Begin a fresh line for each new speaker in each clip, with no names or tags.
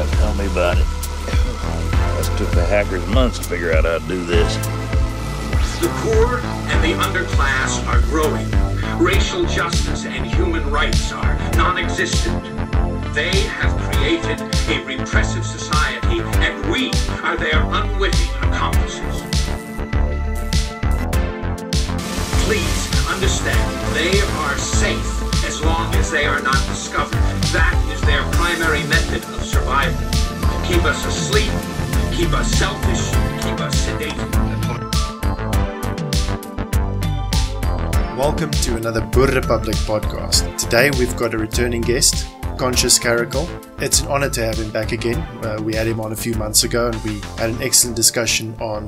Yeah, tell me about it. This took the hackers months to figure out how to do this.
The poor and the underclass are growing. Racial justice and human rights are non-existent. They have created a repressive society, and we are their unwitting accomplices. Please understand, they are safe long as they are not discovered. That is their primary method of survival. Keep us asleep, keep us selfish, keep us sedated.
Welcome to another Boer Republic podcast. Today we've got a returning guest, Conscious Caracal. It's an honor to have him back again. Uh, we had him on a few months ago and we had an excellent discussion on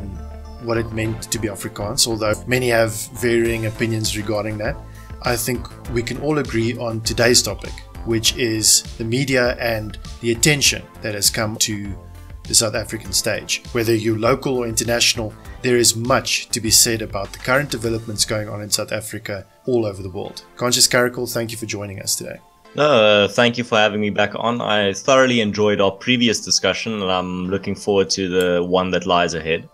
what it meant to be Afrikaans, although many have varying opinions regarding that. I think we can all agree on today's topic, which is the media and the attention that has come to the South African stage. Whether you're local or international, there is much to be said about the current developments going on in South Africa all over the world. Conscious Caracal, thank you for joining us today.
No, uh, thank you for having me back on. I thoroughly enjoyed our previous discussion and I'm looking forward to the one that lies ahead.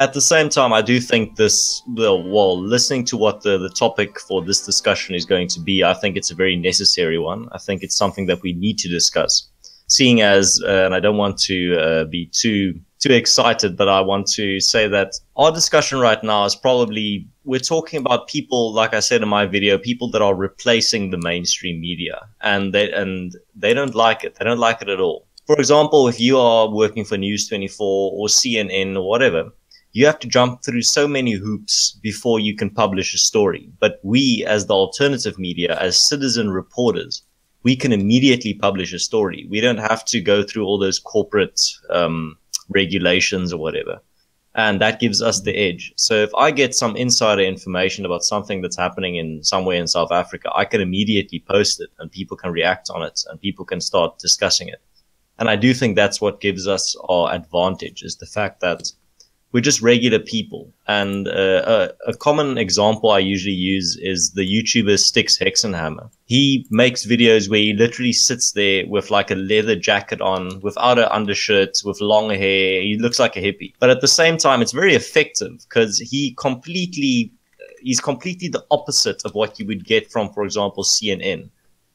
At the same time, I do think this, well, listening to what the, the topic for this discussion is going to be, I think it's a very necessary one. I think it's something that we need to discuss seeing as, uh, and I don't want to uh, be too too excited, but I want to say that our discussion right now is probably we're talking about people, like I said in my video, people that are replacing the mainstream media, and they and they don't like it. They don't like it at all. For example, if you are working for News 24 or CNN or whatever, you have to jump through so many hoops before you can publish a story. But we, as the alternative media, as citizen reporters, we can immediately publish a story. We don't have to go through all those corporate um, regulations or whatever. And that gives us the edge. So if I get some insider information about something that's happening in somewhere in South Africa, I can immediately post it and people can react on it and people can start discussing it. And I do think that's what gives us our advantage is the fact that we're just regular people. And uh, a, a, common example I usually use is the YouTuber Sticks Hexenhammer. He makes videos where he literally sits there with like a leather jacket on, without an undershirt, with long hair. He looks like a hippie. But at the same time, it's very effective because he completely, he's completely the opposite of what you would get from, for example, CNN.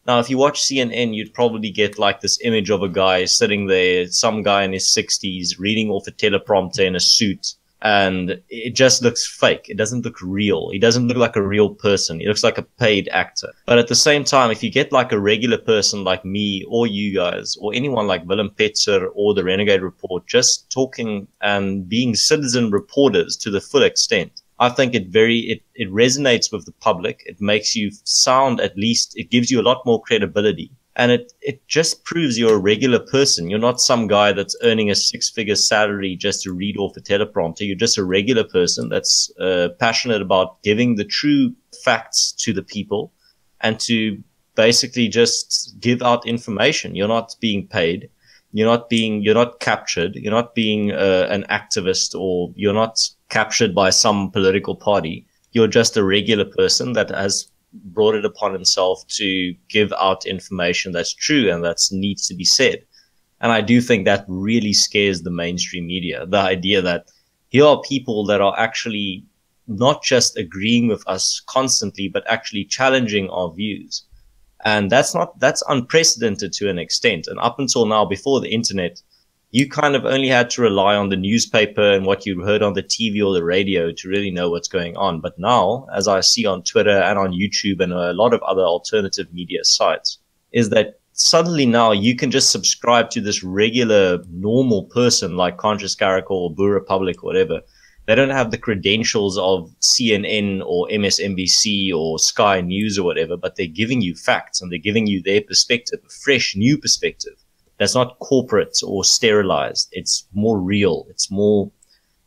Now, if you watch CNN, you'd probably get like this image of a guy sitting there, some guy in his 60s, reading off a teleprompter in a suit. And it just looks fake. It doesn't look real. He doesn't look like a real person. He looks like a paid actor. But at the same time, if you get like a regular person like me or you guys or anyone like Willem Petzer or the Renegade Report just talking and being citizen reporters to the full extent, I think it very it, it resonates with the public. It makes you sound at least it gives you a lot more credibility. And it, it just proves you're a regular person. You're not some guy that's earning a six figure salary just to read off a teleprompter. You're just a regular person that's uh, passionate about giving the true facts to the people and to basically just give out information. You're not being paid. You're not being, you're not captured. You're not being uh, an activist or you're not captured by some political party. You're just a regular person that has brought it upon himself to give out information that's true and that needs to be said. And I do think that really scares the mainstream media. The idea that here are people that are actually not just agreeing with us constantly, but actually challenging our views. And that's not, that's unprecedented to an extent. And up until now, before the internet, you kind of only had to rely on the newspaper and what you heard on the TV or the radio to really know what's going on. But now, as I see on Twitter and on YouTube and a lot of other alternative media sites, is that suddenly now you can just subscribe to this regular, normal person like Conscious Caracal or Boer Republic or whatever. They don't have the credentials of CNN or MSNBC or Sky News or whatever, but they're giving you facts and they're giving you their perspective, a fresh, new perspective that's not corporate or sterilized. It's more real. It's more,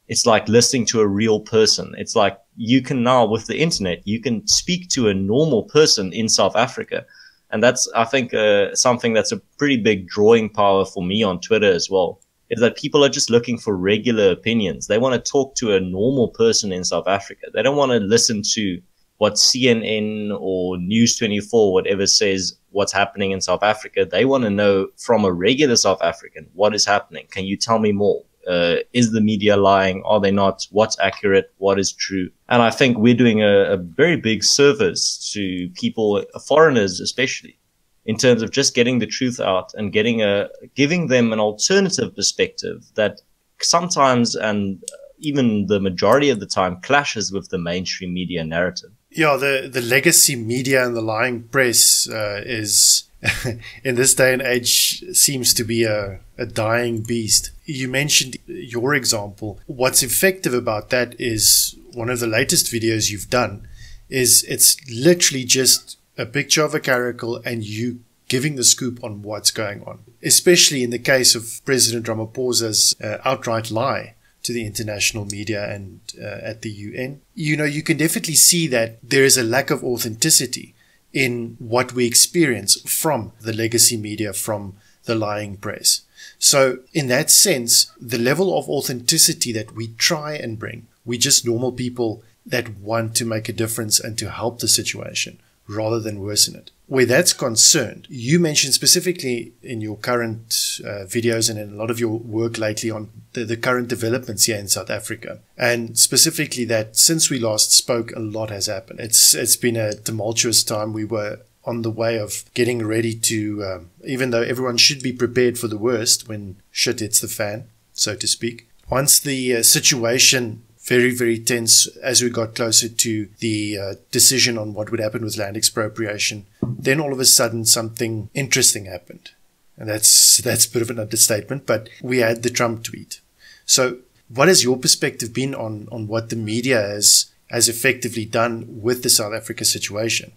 it's like listening to a real person. It's like you can now with the internet, you can speak to a normal person in South Africa. And that's, I think, uh, something that's a pretty big drawing power for me on Twitter as well. Is that people are just looking for regular opinions. They want to talk to a normal person in South Africa. They don't want to listen to what CNN or News 24, whatever says what's happening in South Africa. They want to know from a regular South African what is happening. Can you tell me more? Uh, is the media lying? Are they not? What's accurate? What is true? And I think we're doing a, a very big service to people, foreigners especially, in terms of just getting the truth out and getting a giving them an alternative perspective that sometimes and even the majority of the time clashes with the mainstream media narrative.
Yeah, the, the legacy media and the lying press uh, is, in this day and age, seems to be a, a dying beast. You mentioned your example. What's effective about that is one of the latest videos you've done is it's literally just a picture of a caracal and you giving the scoop on what's going on, especially in the case of President Ramaphosa's uh, outright lie to the international media and uh, at the UN, you know, you can definitely see that there is a lack of authenticity in what we experience from the legacy media, from the lying press. So, in that sense, the level of authenticity that we try and bring, we just normal people that want to make a difference and to help the situation rather than worsen it where that's concerned, you mentioned specifically in your current uh, videos and in a lot of your work lately on the, the, current developments here in South Africa, and specifically that since we last spoke, a lot has happened. It's it's been a tumultuous time. We were on the way of getting ready to, um, even though everyone should be prepared for the worst when shit hits the fan, so to speak. Once the uh, situation very, very tense as we got closer to the uh, decision on what would happen with land expropriation. Then all of a sudden, something interesting happened. And that's, that's a bit of an understatement, but we had the Trump tweet. So what has your perspective been on, on what the media has, has effectively done with the South Africa situation?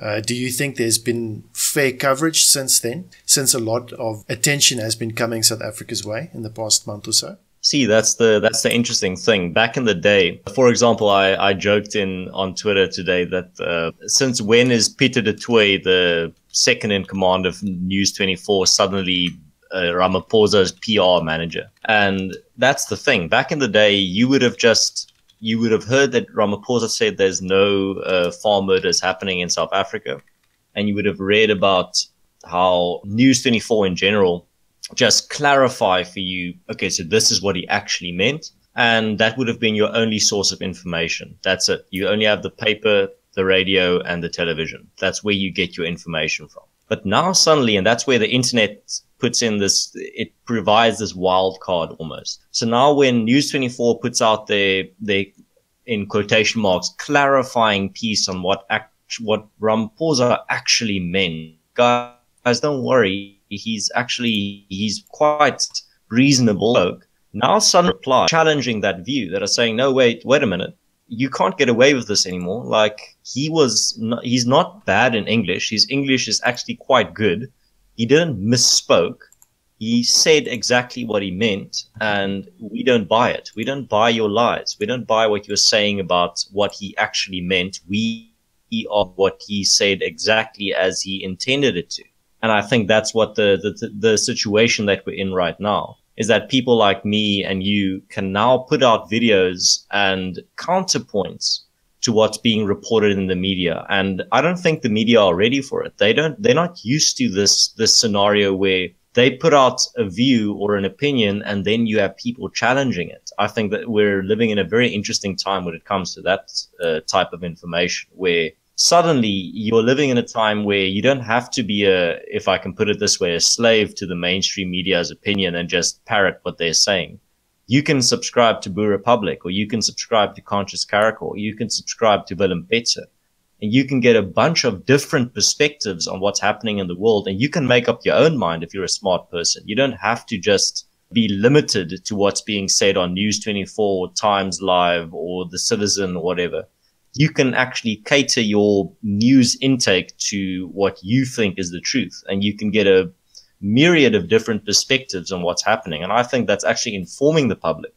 Uh, do you think there's been fair coverage since then, since a lot of attention has been coming South Africa's way in the past month or so?
See, that's the that's the interesting thing. Back in the day, for example, I, I joked in on Twitter today that uh, since when is Pieter du Toit, the second in command of News 24, suddenly uh, Ramaphosa's PR manager? And that's the thing. Back in the day, you would have just you would have heard that Ramaphosa said there's no uh, farm murders happening in South Africa, and you would have read about how News 24 in general just clarify for you, okay, so this is what he actually meant. And that would have been your only source of information. That's it. You only have the paper, the radio, and the television. That's where you get your information from. But now suddenly, and that's where the internet puts in this, it provides this wild card almost. So now when News 24 puts out their, their, in quotation marks, clarifying piece on what act, what Ramaphosa actually meant, guys, don't worry he's actually he's quite reasonable Now some reply challenging that view that are saying, no, wait, wait a minute. You can't get away with this anymore. Like he was, not, he's not bad in English. His English is actually quite good. He didn't misspoke. He said exactly what he meant and we don't buy it. We don't buy your lies. We don't buy what you're saying about what he actually meant. We are what he said exactly as he intended it to. And I think that's what the, the, the situation that we're in right now is that people like me and you can now put out videos and counterpoints to what's being reported in the media. And I don't think the media are ready for it. They don't, they're not used to this, this scenario where they put out a view or an opinion and then you have people challenging it. I think that we're living in a very interesting time when it comes to that uh, type of information where suddenly you're living in a time where you don't have to be a, if I can put it this way, a slave to the mainstream media's opinion and just parrot what they're saying. You can subscribe to Boer Republic or you can subscribe to Conscious Caracal you can subscribe to Willem Petzer and you can get a bunch of different perspectives on what's happening in the world and you can make up your own mind if you're a smart person. You don't have to just be limited to what's being said on News 24, Times Live or The Citizen or whatever you can actually cater your news intake to what you think is the truth and you can get a myriad of different perspectives on what's happening. And I think that's actually informing the public.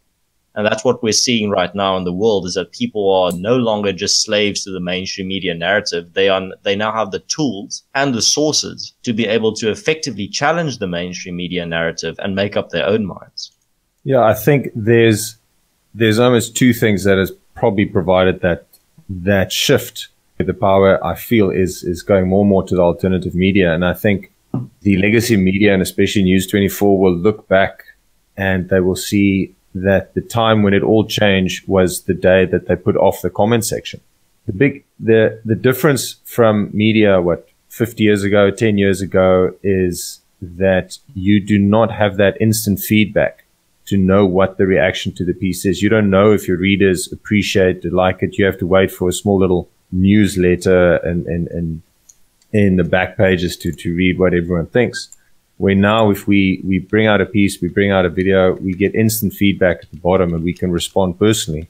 And that's what we're seeing right now in the world is that people are no longer just slaves to the mainstream media narrative. They are, they now have the tools and the sources to be able to effectively challenge the mainstream media narrative and make up their own minds.
Yeah, I think there's, there's almost two things that has probably provided that that shift the power I feel is is going more and more to the alternative media, and I think the legacy media and especially News 24 will look back and they will see that the time when it all changed was the day that they put off the comment section. The big the the difference from media what 50 years ago, 10 years ago is that you do not have that instant feedback to know what the reaction to the piece is. You don't know if your readers appreciate it, like it. You have to wait for a small little newsletter and, and, and in the back pages to, to read what everyone thinks. Where now, if we, we bring out a piece, we bring out a video, we get instant feedback at the bottom and we can respond personally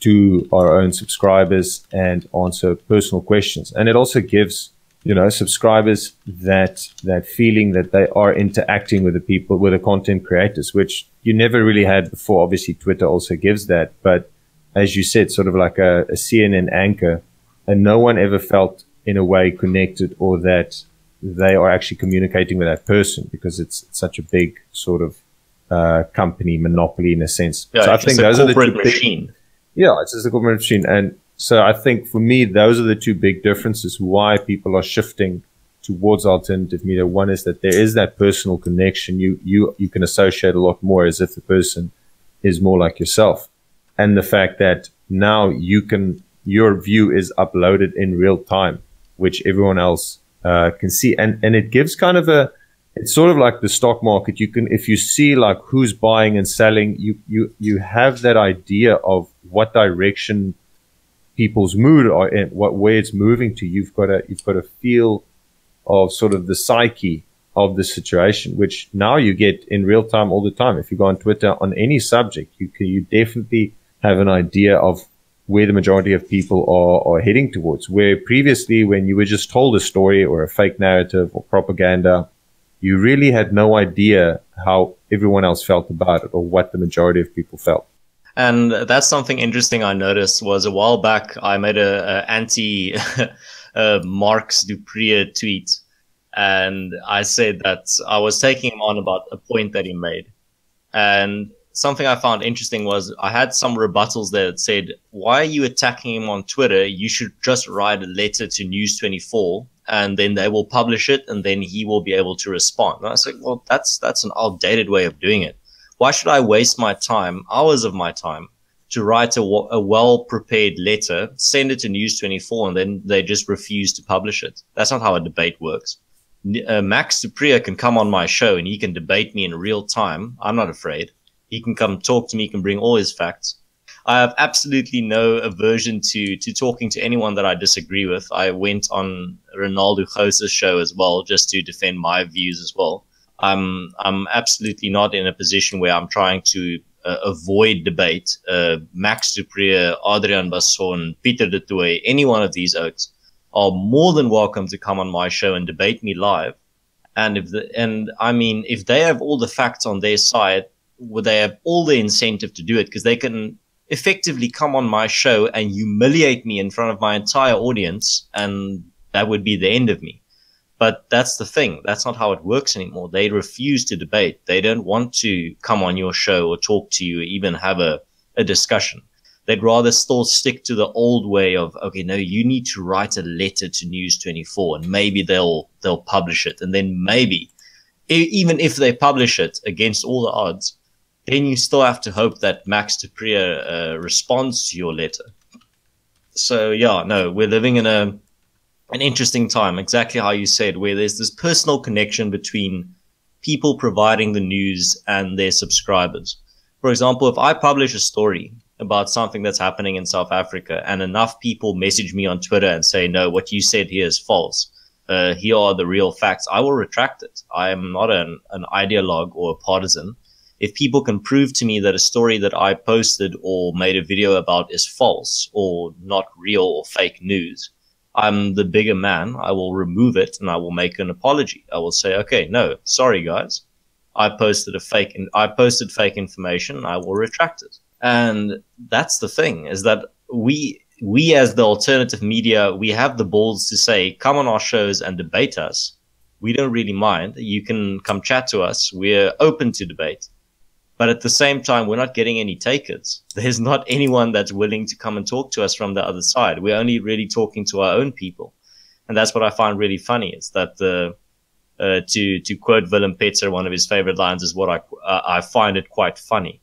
to our own subscribers and answer personal questions. And it also gives you know, subscribers that that feeling that they are interacting with the people, with the content creators, which you never really had before. Obviously, Twitter also gives that, but as you said, sort of like a, a CNN anchor, and no one ever felt in a way connected or that they are actually communicating with that person because it's such a big sort of uh, company monopoly in a sense.
Yeah,
so I think those are the two
machine.
Big, yeah, it's just a corporate machine, and so I think for me, those are the two big differences why people are shifting towards alternative media. One is that there is that personal connection. You, you, you can associate a lot more as if the person is more like yourself. And the fact that now you can, your view is uploaded in real time, which everyone else uh, can see. And, and it gives kind of a, it's sort of like the stock market. You can, if you see like who's buying and selling, you, you, you have that idea of what direction people's mood are in what way it's moving to. You've got a you've got a feel of sort of the psyche of the situation, which now you get in real time all the time. If you go on Twitter on any subject, you can you definitely have an idea of where the majority of people are, are heading towards. Where previously, when you were just told a story or a fake narrative or propaganda, you really had no idea how everyone else felt about it or what the majority of people felt.
And that's something interesting I noticed was a while back I made a, a anti uh, Marx du tweet, and I said that I was taking him on about a point that he made, and something I found interesting was I had some rebuttals there that said, "Why are you attacking him on Twitter? You should just write a letter to News 24." And then they will publish it, and then he will be able to respond. And I was like, "Well, that's that's an outdated way of doing it." Why should I waste my time, hours of my time, to write a, a well prepared letter, send it to News 24, and then they just refuse to publish it? That's not how a debate works. Uh, Max Preez can come on my show and he can debate me in real time. I'm not afraid. He can come talk to me, he can bring all his facts. I have absolutely no aversion to to talking to anyone that I disagree with. I went on Renaldo Gouws's show as well, just to defend my views as well. I'm I'm absolutely not in a position where I'm trying to avoid debate. Uh, Max du Preez, Adriaan Basson, Pieter du Toit, any one of these oaks are more than welcome to come on my show and debate me live. And if the and I mean, if they have all the facts on their side, would they have all the incentive to do it because they can effectively come on my show and humiliate me in front of my entire audience, and that would be the end of me. But that's the thing. That's not how it works anymore. They refuse to debate. They don't want to come on your show or talk to you, or even have a, a discussion. They'd rather still stick to the old way of, okay, no, you need to write a letter to News 24 and maybe they'll, they'll publish it. And then maybe, even if they publish it against all the odds, then you still have to hope that Max du Preez uh, responds to your letter. So yeah, no, we're living in a an interesting time, exactly how you said, where there's this personal connection between people providing the news and their subscribers. For example, if I publish a story about something that's happening in South Africa and enough people message me on Twitter and say, no, what you said here is false. Uh, here are the real facts. I will retract it. I am not an, an ideologue or a partisan. If people can prove to me that a story that I posted or made a video about is false or not real or fake news, I'm the bigger man. I will remove it and I will make an apology. I will say, okay, no, sorry guys. I posted a fake, and I posted fake information. I will retract it. And that's the thing is that we, we as the alternative media, we have the balls to say, come on our shows and debate us. We don't really mind. You can come chat to us. We're open to debate. But at the same time, we're not getting any takers. There's not anyone that's willing to come and talk to us from the other side. We're only really talking to our own people. And that's what I find really funny is that the, uh, to, to quote Willem Petzer, one of his favorite lines is what I, uh, I find it quite funny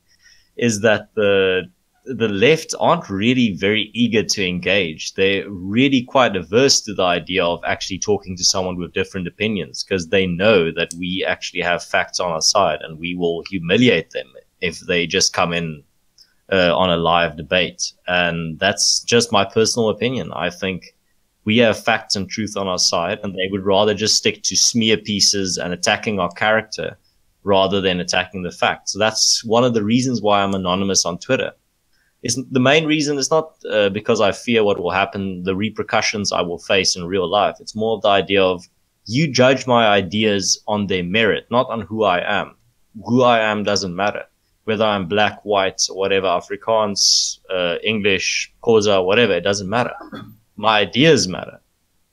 is that the, the left aren't really very eager to engage. They're really quite averse to the idea of actually talking to someone with different opinions because they know that we actually have facts on our side and we will humiliate them if they just come in uh, on a live debate. And that's just my personal opinion. I think we have facts and truth on our side and they would rather just stick to smear pieces and attacking our character rather than attacking the facts. So that's one of the reasons why I'm anonymous on Twitter is the main reason is not uh, because I fear what will happen, the repercussions I will face in real life. It's more of the idea of you judge my ideas on their merit, not on who I am. Who I am doesn't matter. Whether I'm black, white, whatever, Afrikaans, uh, English, Xhosa, whatever, it doesn't matter. My ideas matter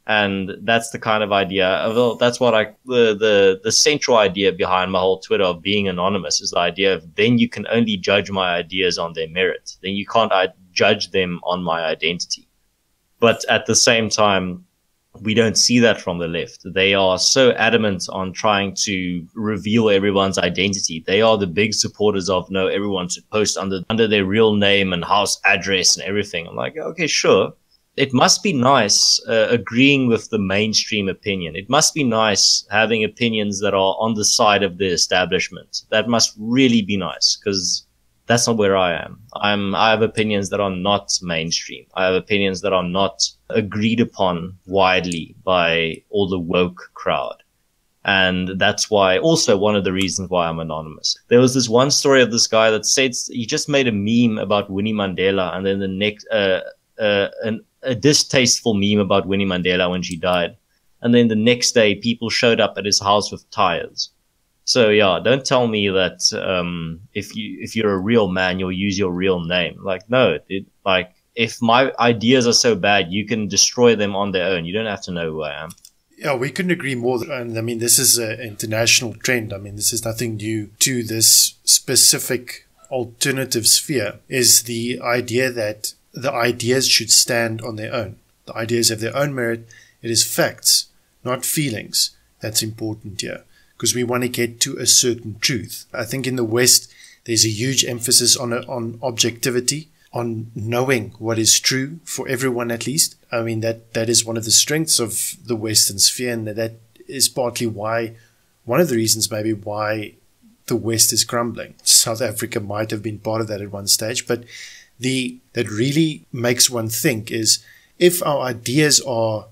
and that's the kind of idea that's what i the, the the central idea behind my whole twitter of being anonymous is the idea of then you can only judge my ideas on their merit. Then you can't I, judge them on my identity. But at the same time we don't see that from the left. They are so adamant on trying to reveal everyone's identity. They are the big supporters of no everyone should post under under their real name and house address and everything. I'm like okay sure it must be nice uh, agreeing with the mainstream opinion. It must be nice having opinions that are on the side of the establishment. That must really be nice because that's not where I am. I'm, I have opinions that are not mainstream. I have opinions that are not agreed upon widely by all the woke crowd. And that's why also one of the reasons why I'm anonymous. There was this one story of this guy that said he just made a meme about Winnie Mandela and then the next, uh, uh, an a distasteful meme about Winnie Mandela when she died. And then the next day, people showed up at his house with tires. So yeah, don't tell me that um, if you if you're a real man, you'll use your real name. Like no, it, like if my ideas are so bad, you can destroy them on their own. You don't have to know who I am.
Yeah, we couldn't agree more. And I mean, this is an international trend. I mean, this is nothing new to this specific alternative sphere. Is the idea that the ideas should stand on their own. The ideas have their own merit. It is facts, not feelings, that's important here because we want to get to a certain truth. I think in the West, there's a huge emphasis on, on objectivity, on knowing what is true for everyone at least. I mean, that, that is one of the strengths of the Western sphere, and that is partly why, one of the reasons maybe why the West is crumbling. South Africa might have been part of that at one stage, but the that really makes one think is if our ideas are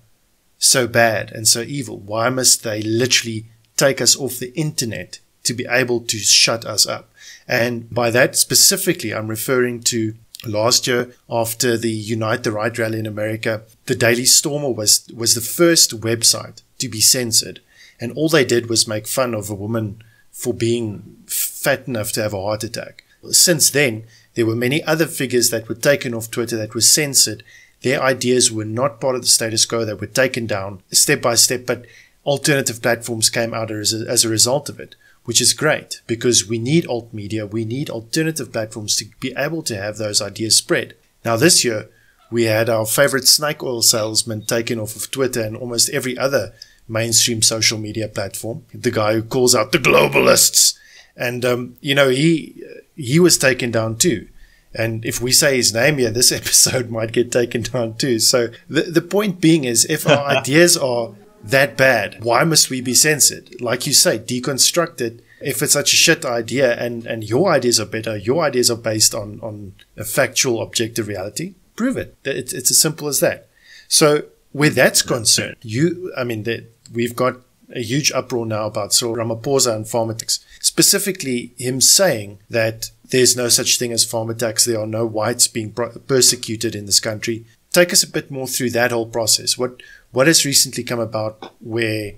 so bad and so evil, why must they literally take us off the internet to be able to shut us up? And by that specifically, I'm referring to last year after the Unite the Right rally in America, the Daily Stormer was, was the first website to be censored. And all they did was make fun of a woman for being fat enough to have a heart attack. Since then, there were many other figures that were taken off Twitter that were censored. Their ideas were not part of the status quo. They were taken down step by step, but alternative platforms came out as a, as a result of it, which is great because we need alt media. We need alternative platforms to be able to have those ideas spread. Now, this year, we had our favorite snake oil salesman taken off of Twitter and almost every other mainstream social media platform. The guy who calls out the globalists. And, um, you know, he, he was taken down too. And if we say his name here, this episode might get taken down too. So the, the point being is if our ideas are that bad, why must we be censored? Like you say, deconstruct it. If it's such a shit idea and, and your ideas are better, your ideas are based on, on a factual, objective reality, prove it. It's, it's as simple as that. So where that's concerned, you, I mean, the, we've got a huge uproar now about Cyril Ramaphosa and farm attacks, specifically him saying that there's no such thing as farm attacks, there are no whites being persecuted in this country. Take us a bit more through that whole process. What what has recently come about where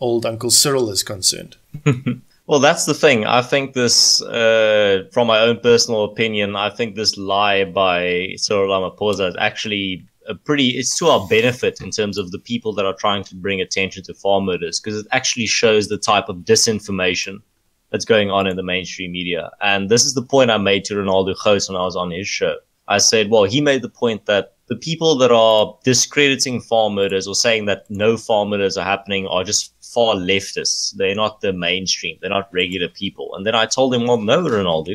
old Uncle Cyril is concerned?
well, that's the thing. I think this, uh, from my own personal opinion, I think this lie by Cyril Ramaphosa is actually a pretty it's to our benefit in terms of the people that are trying to bring attention to farm murders because it actually shows the type of disinformation that's going on in the mainstream media. And this is the point I made to Renaldo Gouws when I was on his show. I said, well, he made the point that the people that are discrediting farm murders or saying that no farm murders are happening are just far leftists. They're not the mainstream. They're not regular people. And then I told him, well, no, Renaldo,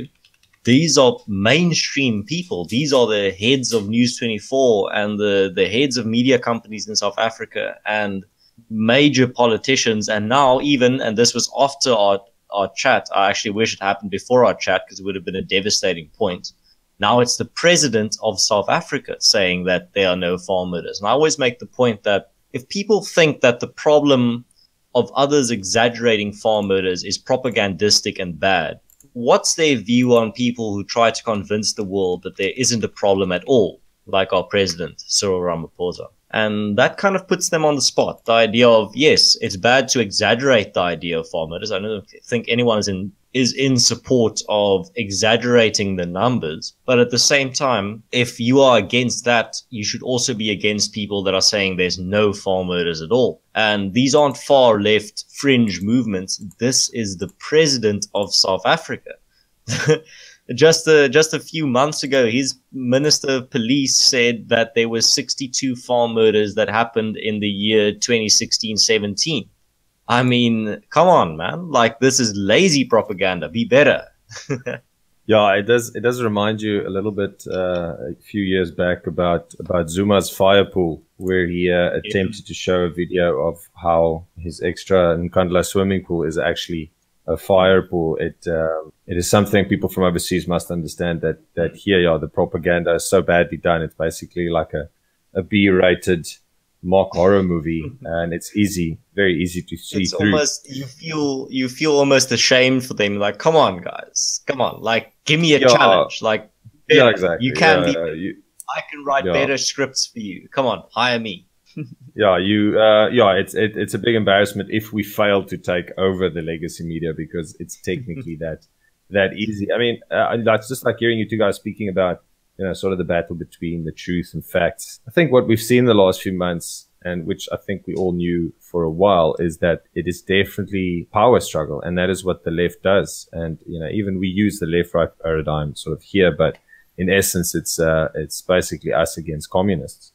these are mainstream people. These are the heads of News 24 and the, the heads of media companies in South Africa and major politicians. And now even, and this was after our, our chat, I actually wish it happened before our chat because it would have been a devastating point now it's the president of South Africa saying that there are no farm murders. And I always make the point that if people think that the problem of others exaggerating farm murders is propagandistic and bad, what's their view on people who try to convince the world that there isn't a problem at all, like our president, Cyril Ramaphosa? And that kind of puts them on the spot. The idea of, yes, it's bad to exaggerate the idea of farm murders. I don't think anyone is in is in support of exaggerating the numbers. But at the same time, if you are against that, you should also be against people that are saying there's no farm murders at all. And these aren't far left fringe movements. This is the president of South Africa. just a, just a few months ago, his minister of police said that there were 62 farm murders that happened in the year 2016-17. I mean, come on, man. Like this is lazy propaganda. Be better.
yeah, it does. It does remind you a little bit uh, a few years back about about Zuma's fire pool, where he uh, attempted yeah. to show a video of how his extra Nkandla swimming pool is actually a fire pool. It um, it is something people from overseas must understand that that here, yeah, the propaganda is so badly done. It's basically like a a B-rated mock horror movie, and it's easy, very easy to see
it's
through.
Almost you feel you feel almost ashamed for them. Like, come on, guys, come on, like give me a yeah, challenge. Like,
yeah, exactly.
You can
yeah,
be. You, I can write better scripts for you. Come on, hire me.
yeah, you. Uh, yeah, it's it, it's a big embarrassment if we fail to take over the legacy media because it's technically that that easy. I mean, uh, that's just like hearing you two guys speaking about you know, sort of the battle between the truth and facts. I think what we've seen the last few months and which I think we all knew for a while is that it is definitely power struggle. And that is what the left does. And, you know, even we use the left right paradigm sort of here, but in essence, it's, uh, it's basically us against communists.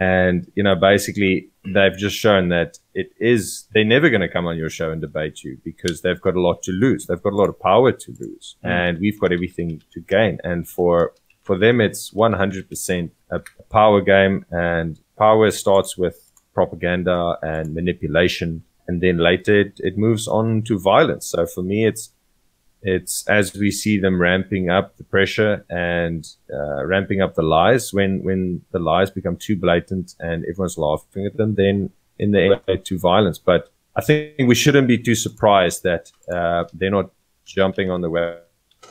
And, you know, basically they've just shown that it is, they're never going to come on your show and debate you because they've got a lot to lose. They've got a lot of power to lose mm. and we've got everything to gain. And for for them, it's 100% a power game and power starts with propaganda and manipulation. And then later it, it moves on to violence. So for me, it's, it's as we see them ramping up the pressure and uh, ramping up the lies when, when the lies become too blatant and everyone's laughing at them, then in the end to violence. But I think we shouldn't be too surprised that, uh, they're not jumping on the web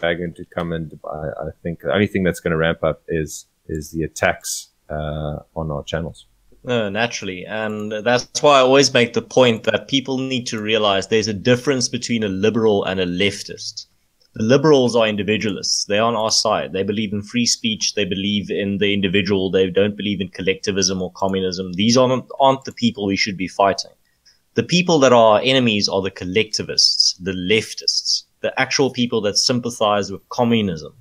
wagon to come and I, I think the only thing that's going to ramp up is is the attacks uh, on our channels.
Naturally, and that's why I always make the point that people need to realize there's a difference between a liberal and a leftist. The liberals are individualists. They're on our side. They believe in free speech. They believe in the individual. They don't believe in collectivism or communism. These aren't, aren't the people we should be fighting. The people that are our enemies are the collectivists, the leftists the actual people that sympathize with communism.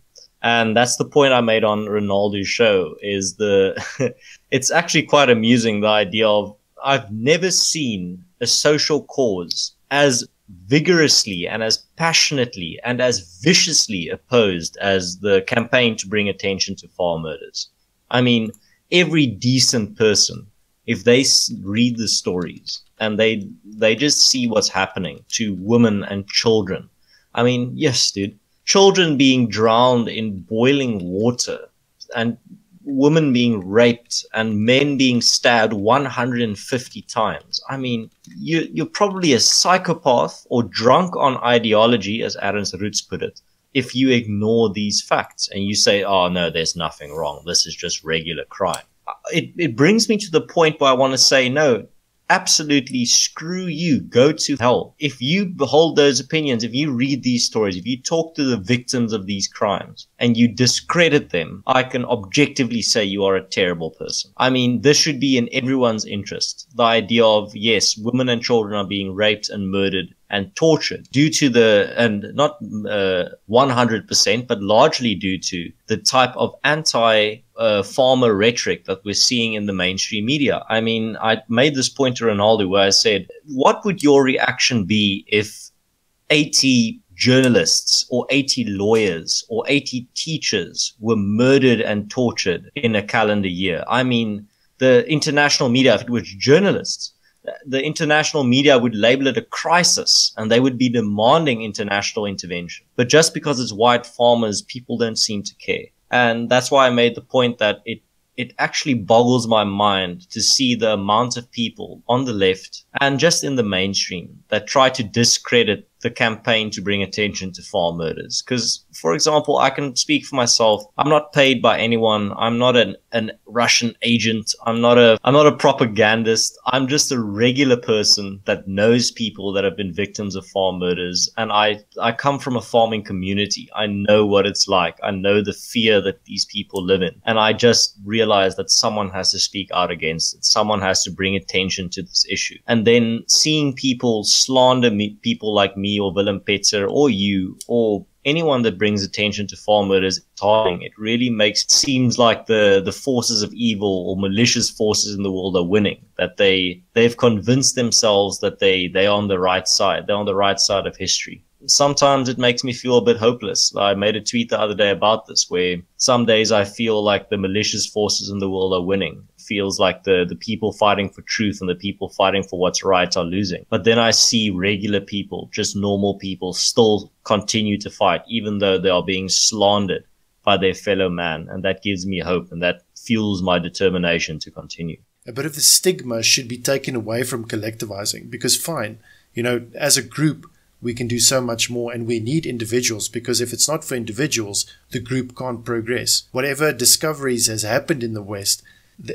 And that's the point I made on Renaldo's show is the, it's actually quite amusing. The idea of I've never seen a social cause as vigorously and as passionately and as viciously opposed as the campaign to bring attention to farm murders. I mean, every decent person, if they read the stories and they, they just see what's happening to women and children I mean, yes, dude. Children being drowned in boiling water and women being raped and men being stabbed 150 times. I mean, you, you're probably a psychopath or drunk on ideology, as Ernst Roets put it, if you ignore these facts and you say, oh, no, there's nothing wrong. This is just regular crime. It, it brings me to the point where I want to say, no, absolutely screw you. Go to hell. If you hold those opinions, if you read these stories, if you talk to the victims of these crimes and you discredit them, I can objectively say you are a terrible person. I mean, this should be in everyone's interest. The idea of, yes, women and children are being raped and murdered and tortured due to the, and not uh, 100%, but largely due to the type of anti uh, farmer rhetoric that we're seeing in the mainstream media. I mean, I made this point to Renaldo where I said, what would your reaction be if 80 journalists or 80 lawyers or 80 teachers were murdered and tortured in a calendar year? I mean, the international media, if it was journalists, the international media would label it a crisis and they would be demanding international intervention. But just because it's white farmers, people don't seem to care. And that's why I made the point that it, it actually boggles my mind to see the amount of people on the left and just in the mainstream that try to discredit the campaign to bring attention to farm murders. Because, for example, I can speak for myself. I'm not paid by anyone. I'm not an, an Russian agent. I'm not a I'm not a propagandist. I'm just a regular person that knows people that have been victims of farm murders. And I I come from a farming community. I know what it's like. I know the fear that these people live in. And I just realized that someone has to speak out against it. Someone has to bring attention to this issue. And then seeing people slander me, people like me or Willem Petzer or you or anyone that brings attention to farm murders targeting it really makes it seems like the the forces of evil or malicious forces in the world are winning that they they've convinced themselves that they they are on the right side they're on the right side of history. Sometimes it makes me feel a bit hopeless. I made a tweet the other day about this where some days i feel like the malicious forces in the world are winning feels like the the people fighting for truth and the people fighting for what's right are losing. But then I see regular people, just normal people, still continue to fight, even though they are being slandered by their fellow man, and that gives me hope, and that fuels my determination to continue.
A bit of the stigma should be taken away from collectivizing, because fine, you know, as a group we can do so much more and we need individuals because if it's not for individuals, the group can't progress. Whatever discoveries has happened in the West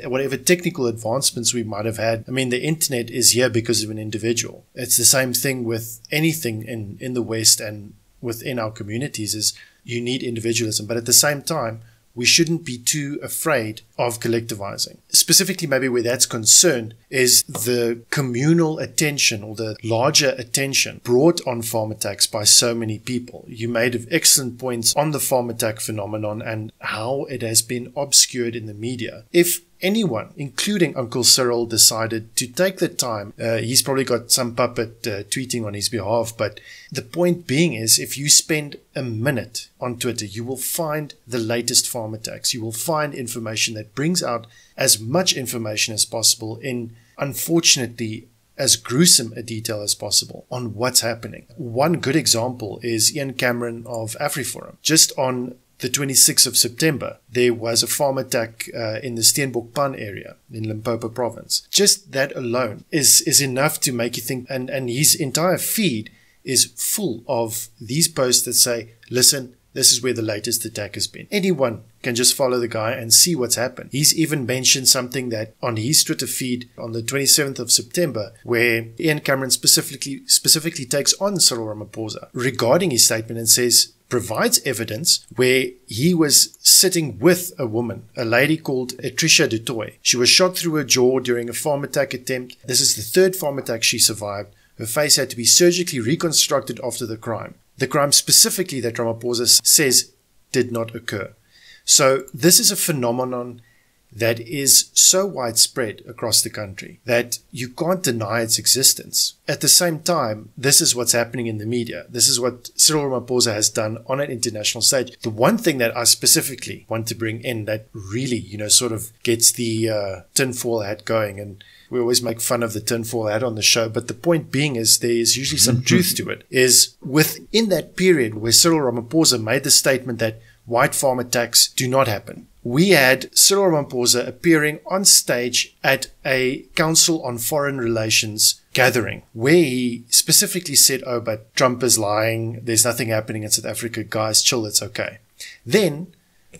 whatever technical advancements we might have had. I mean, the internet is here because of an individual. It's the same thing with anything in, in the West and within our communities is you need individualism. But at the same time, we shouldn't be too afraid of collectivizing. Specifically, maybe where that's concerned is the communal attention or the larger attention brought on farm attacks by so many people. You made excellent points on the farm attack phenomenon and how it has been obscured in the media. If anyone, including Uncle Cyril, decided to take the time. Uh, he's probably got some puppet uh, tweeting on his behalf, but the point being is if you spend a minute on Twitter, you will find the latest farm attacks. You will find information that brings out as much information as possible in, unfortunately, as gruesome a detail as possible on what's happening. One good example is Ian Cameron of AfriForum. Just on the 26th of September, there was a farm attack uh, in the Steenbokpan area in Limpopo province. Just that alone is, is enough to make you think, and, and his entire feed is full of these posts that say, listen, this is where the latest attack has been. Anyone can just follow the guy and see what's happened. He's even mentioned something that on his Twitter feed on the 27th of September, where Ian Cameron specifically specifically takes on Cyril Ramaphosa regarding his statement and says provides evidence where he was sitting with a woman, a lady called Etricia Dutoy. She was shot through her jaw during a farm attack attempt. This is the third farm attack she survived. Her face had to be surgically reconstructed after the crime. The crime specifically that Ramaphosa says did not occur. So this is a phenomenon that is so widespread across the country that you can't deny its existence. At the same time, this is what's happening in the media. This is what Cyril Ramaphosa has done on an international stage. The one thing that I specifically want to bring in that really, you know, sort of gets the uh, tinfoil hat going and we always make fun of the tinfoil hat on the show, but the point being is there is usually some truth to it. Is within that period where Cyril Ramaphosa made the statement that white farm attacks do not happen we had Cyril Ramaphosa appearing on stage at a Council on Foreign Relations gathering where he specifically said, Oh, but Trump is lying. There's nothing happening in South Africa. Guys, chill. It's okay. Then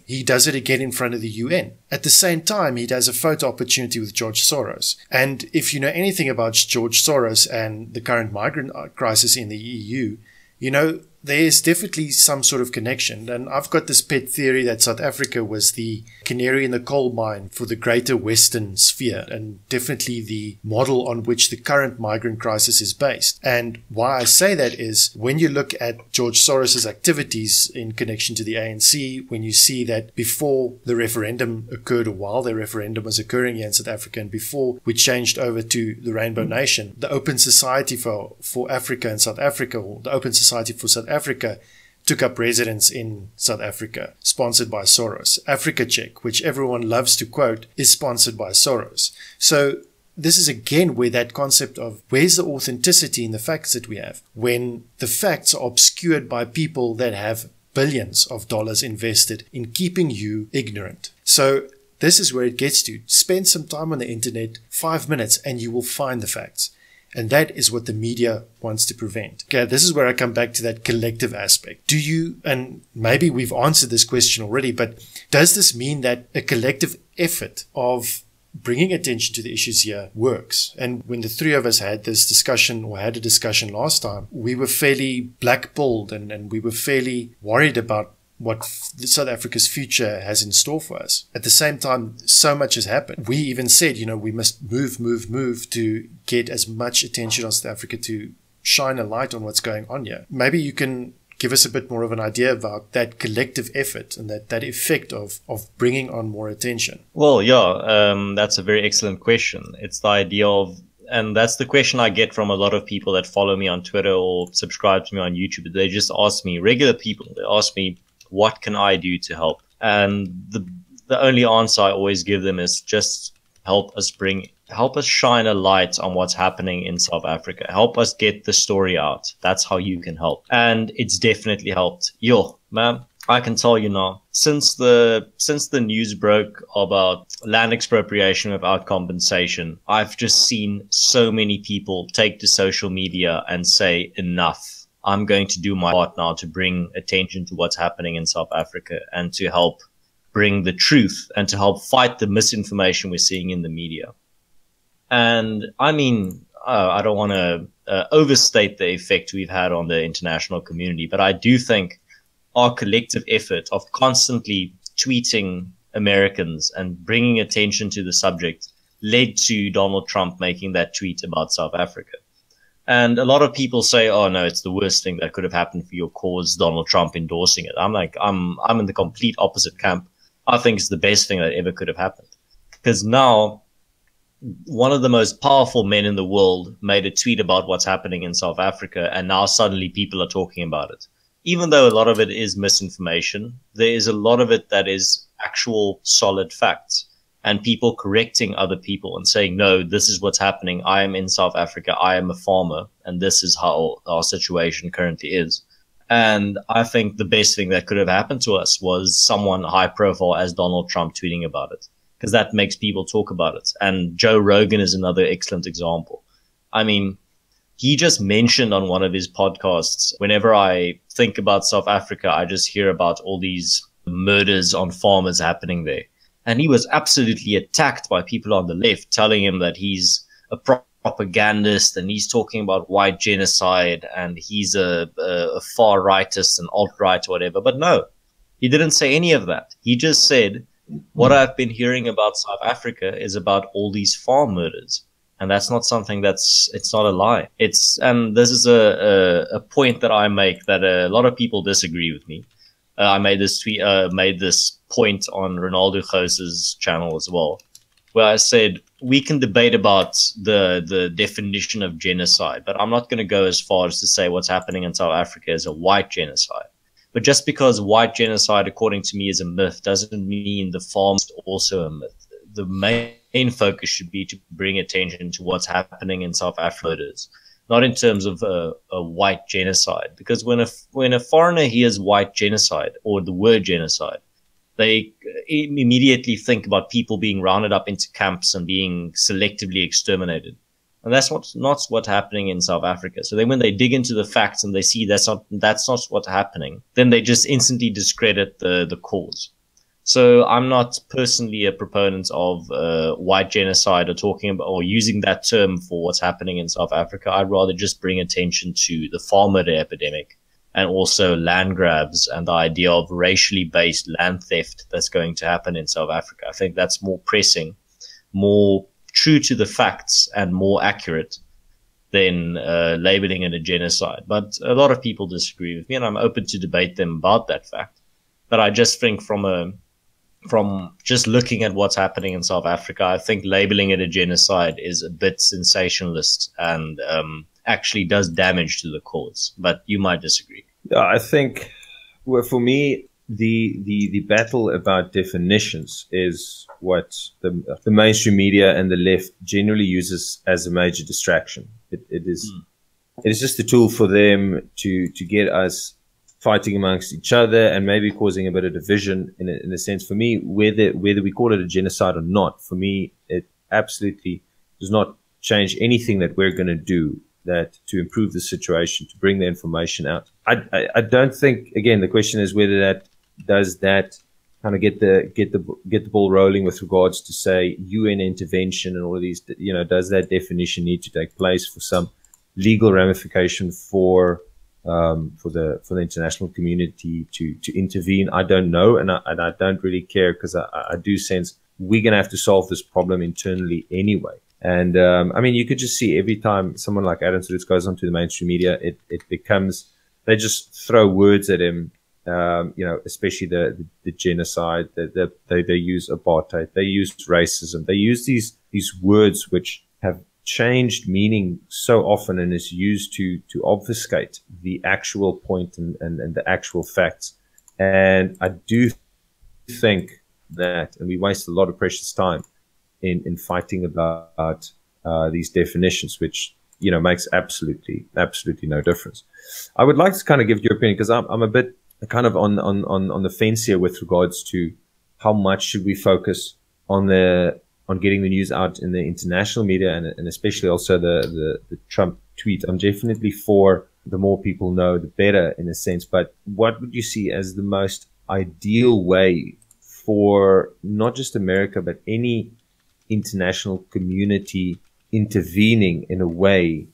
he does it again in front of the UN. At the same time, he does a photo opportunity with George Soros. And if you know anything about George Soros and the current migrant uh, crisis in the EU, you know there's definitely some sort of connection. And I've got this pet theory that South Africa was the canary in the coal mine for the greater Western sphere and definitely the model on which the current migrant crisis is based. And why I say that is when you look at George Soros's activities in connection to the ANC, when you see that before the referendum occurred or while the referendum was occurring here in South Africa and before we changed over to the Rainbow Nation, the Open Society for, for Africa and South Africa, or the Open Society for South Africa took up residence in South Africa, sponsored by Soros. Africa Check, which everyone loves to quote, is sponsored by Soros. So this is again where that concept of where's the authenticity in the facts that we have when the facts are obscured by people that have billions of dollars invested in keeping you ignorant. So this is where it gets to. Spend some time on the internet, five minutes, and you will find the facts. And that is what the media wants to prevent. Okay, this is where I come back to that collective aspect. Do you, and maybe we've answered this question already, but does this mean that a collective effort of bringing attention to the issues here works. And when the three of us had this discussion or had a discussion last time, we were fairly blackballed and, and we were fairly worried about what South Africa's future has in store for us. At the same time, so much has happened. We even said, you know, we must move, move, move to get as much attention on South Africa to shine a light on what's going on here. Maybe you can give us a bit more of an idea about that collective effort and that, that effect of, of bringing on more attention?
Well, yeah, um, that's a very excellent question. It's the idea of, and that's the question I get from a lot of people that follow me on Twitter or subscribe to me on YouTube. They just ask me, regular people, they ask me, what can I do to help? And the, the only answer I always give them is just help us bring help us shine a light on what's happening in South Africa. Help us get the story out. That's how you can help. And it's definitely helped. Yo, man, I can tell you now, since the since the news broke about land expropriation without compensation, I've just seen so many people take to social media and say enough. I'm going to do my part now to bring attention to what's happening in South Africa and to help bring the truth and to help fight the misinformation we're seeing in the media. And I mean, uh, I don't want to uh, overstate the effect we've had on the international community, but I do think our collective effort of constantly tweeting Americans and bringing attention to the subject led to Donald Trump making that tweet about South Africa. And a lot of people say, "Oh no, it's the worst thing that could have happened for your cause." Donald Trump endorsing it. I'm like, I'm I'm in the complete opposite camp. I think it's the best thing that ever could have happened because now one of the most powerful men in the world made a tweet about what's happening in South Africa, and now suddenly people are talking about it. Even though a lot of it is misinformation, there is a lot of it that is actual solid facts and people correcting other people and saying, no, this is what's happening. I am in South Africa. I am a farmer and this is how our situation currently is. And I think the best thing that could have happened to us was someone high profile as Donald Trump tweeting about it because that makes people talk about it. And Joe Rogan is another excellent example. I mean, he just mentioned on one of his podcasts, whenever I think about South Africa, I just hear about all these murders on farmers happening there. And he was absolutely attacked by people on the left telling him that he's a propagandist and he's talking about white genocide and he's a, a, a far rightist and alt right or whatever. But no, he didn't say any of that. He just said, what I've been hearing about South Africa is about all these farm murders. And that's not something that's, it's not a lie. It's, and this is a, a, a point that I make that a lot of people disagree with me. Uh, I made this tweet, uh, made this point on Renaldo Gouws's channel as well, where I said we can debate about the the definition of genocide, but I'm not going to go as far as to say what's happening in South Africa is a white genocide. But just because white genocide, according to me, is a myth, doesn't mean the farm is also a myth. The main focus should be to bring attention to what's happening in South Africa, not in terms of a, a white genocide. Because when a when a foreigner hears white genocide or the word genocide, they immediately think about people being rounded up into camps and being selectively exterminated. And that's what's not what's happening in South Africa. So then when they dig into the facts and they see that's not, that's not what's happening, then they just instantly discredit the, the cause. So I'm not personally a proponent of uh, white genocide or talking about or using that term for what's happening in South Africa. I'd rather just bring attention to the farm murder epidemic and also land grabs and the idea of racially based land theft that's going to happen in South Africa. I think that's more pressing, more true to the facts, and more accurate than uh, labeling it a genocide. But a lot of people disagree with me, and I'm open to debate them about that fact. But I just think from a from just looking at what's happening in South Africa, I think labeling it a genocide is a bit sensationalist and um, actually does damage to the cause. But you might disagree.
I think, well, for me, the the the battle about definitions is what the the mainstream media and the left generally uses as a major distraction. It, it is mm. it is just a tool for them to to get us fighting amongst each other and maybe causing a bit of division in a, in a sense. For me, whether whether we call it a genocide or not, for me, it absolutely does not change anything that we're going to do that to improve the situation, to bring the information out. I, I, I don't think again the question is whether that does that kind of get the get the get the ball rolling with regards to say UN intervention and all of these. You know, does that definition need to take place for some legal ramification for um, for the for the international community to to intervene? I don't know, and I, and I don't really care because I, I do sense we're going to have to solve this problem internally anyway. And um, I mean, you could just see every time someone like Adam Seretse goes onto the mainstream media, it, it becomes they just throw words at him um, you know, especially the, the, the genocide, the, the, they, they use apartheid, they use racism, they use these, these words which have changed meaning so often and is used to, to obfuscate the actual point and, and, and the actual facts. And I do think that, and we waste a lot of precious time in, in fighting about, uh, these definitions, which, you know, makes absolutely, absolutely no difference. I would like to kind of give your opinion because I'm, I'm a bit kind of on, on, on, on the fence here with regards to how much should we focus on the on getting the news out in the international media and, and especially also the, the, the Trump tweet. I'm definitely for the more people know, the better in a sense. But what would you see as the most ideal way for not just America, but any international community intervening in a way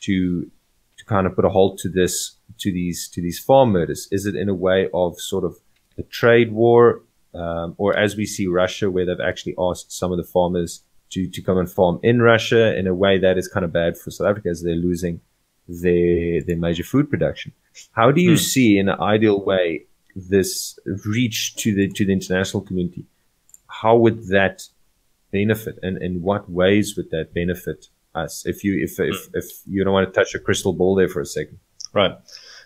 to to kind of put a halt to this to these to these farm murders? Is it in a way of sort of a trade war, um, or as we see Russia, where they've actually asked some of the farmers to to come and farm in Russia in a way that is kind of bad for South Africa as they're losing their their major food production. How do you hmm. see, in an ideal way, this reach to the to the international community? How would that benefit, and in what ways would that benefit us? If you if if, hmm. if you don't want to touch a crystal ball there for a second,
right?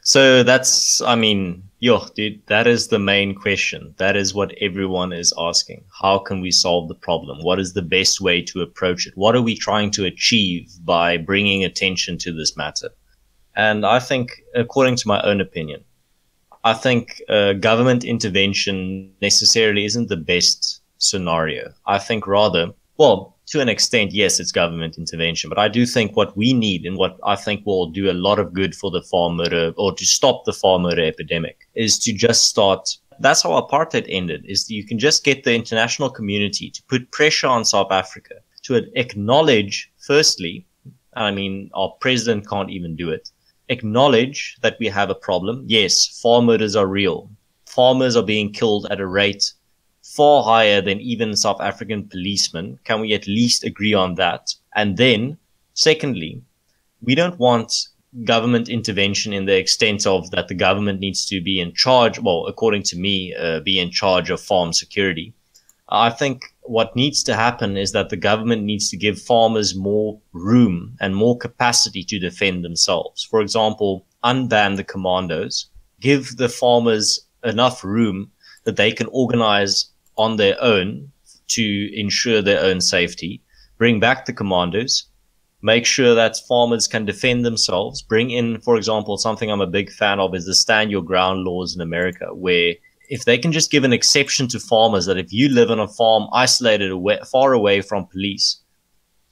So that's, I mean, yo, dude, that is the main question. That is what everyone is asking. How can we solve the problem? What is the best way to approach it? What are we trying to achieve by bringing attention to this matter? And I think, according to my own opinion, I think uh, government intervention necessarily isn't the best scenario. I think rather, well, to an extent, yes, it's government intervention, but I do think what we need and what I think will do a lot of good for the farm murder or to stop the farm murder epidemic is to just start. That's how apartheid ended is you can just get the international community to put pressure on South Africa to acknowledge, firstly, I mean, our president can't even do it, acknowledge that we have a problem. Yes, farm murders are real. Farmers are being killed at a rate far higher than even South African policemen. Can we at least agree on that? And then, secondly, we don't want government intervention in the extent of that the government needs to be in charge, well, according to me, uh, be in charge of farm security. I think what needs to happen is that the government needs to give farmers more room and more capacity to defend themselves. For example, unban the commandos, give the farmers enough room that they can organize on their own to ensure their own safety, bring back the commandos, make sure that farmers can defend themselves, bring in, for example, something I'm a big fan of is the stand your ground laws in America, where if they can just give an exception to farmers that if you live on a farm isolated away, far away from police,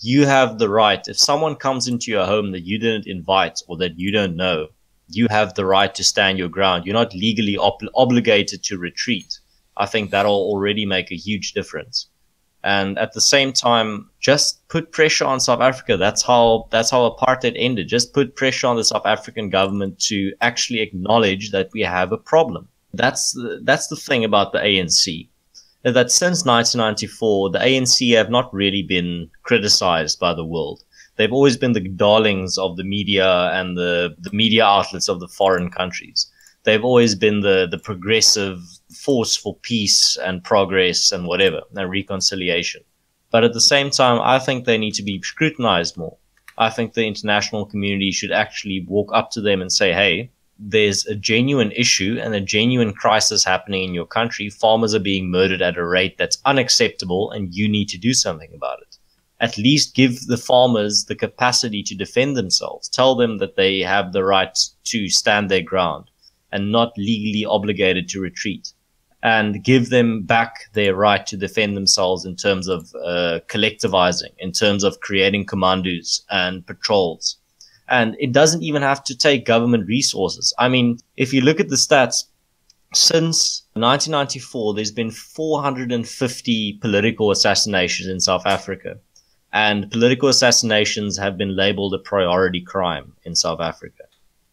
you have the right. If someone comes into your home that you didn't invite or that you don't know, you have the right to stand your ground. You're not legally ob- obligated to retreat. I think that'll already make a huge difference. And at the same time, just put pressure on South Africa. That's how that's how apartheid ended. Just put pressure on the South African government to actually acknowledge that we have a problem. That's the, that's the thing about the ANC. That since 1994, the ANC have not really been criticized by the world. They've always been the darlings of the media and the, the media outlets of the foreign countries. They've always been the, the progressive force for peace and progress and whatever, and reconciliation. But at the same time, I think they need to be scrutinized more. I think the international community should actually walk up to them and say, hey, there's a genuine issue and a genuine crisis happening in your country. Farmers are being murdered at a rate that's unacceptable, and you need to do something about it. At least give the farmers the capacity to defend themselves. Tell them that they have the right to stand their ground and not legally obligated to retreat and give them back their right to defend themselves in terms of uh, collectivizing, in terms of creating commandos and patrols. And it doesn't even have to take government resources. I mean, if you look at the stats, since 1994, there's been 450 political assassinations in South Africa. And political assassinations have been labeled a priority crime in South Africa.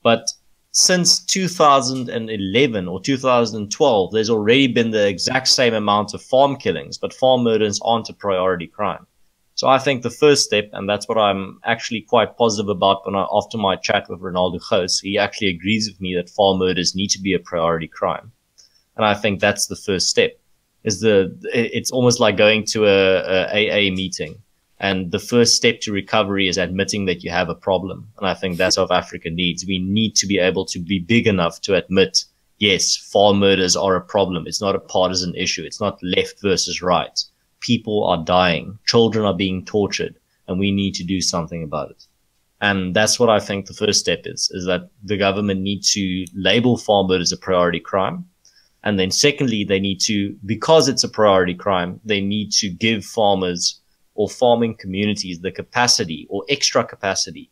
But since 2011 or 2012, there's already been the exact same amount of farm killings, but farm murders aren't a priority crime. So I think the first step, and that's what I'm actually quite positive about when I, after my chat with Renaldo Gouws, he actually agrees with me that farm murders need to be a priority crime. And I think that's the first step is the, it's almost like going to a, a AA meeting and the first step to recovery is admitting that you have a problem. And I think that's what Africa needs. We need to be able to be big enough to admit, yes, farm murders are a problem. It's not a partisan issue. It's not left versus right. People are dying. Children are being tortured and we need to do something about it. And that's what I think the first step is, is that the government need to label farm murder as a priority crime. And then secondly, they need to, because it's a priority crime, they need to give farmers or farming communities the capacity or extra capacity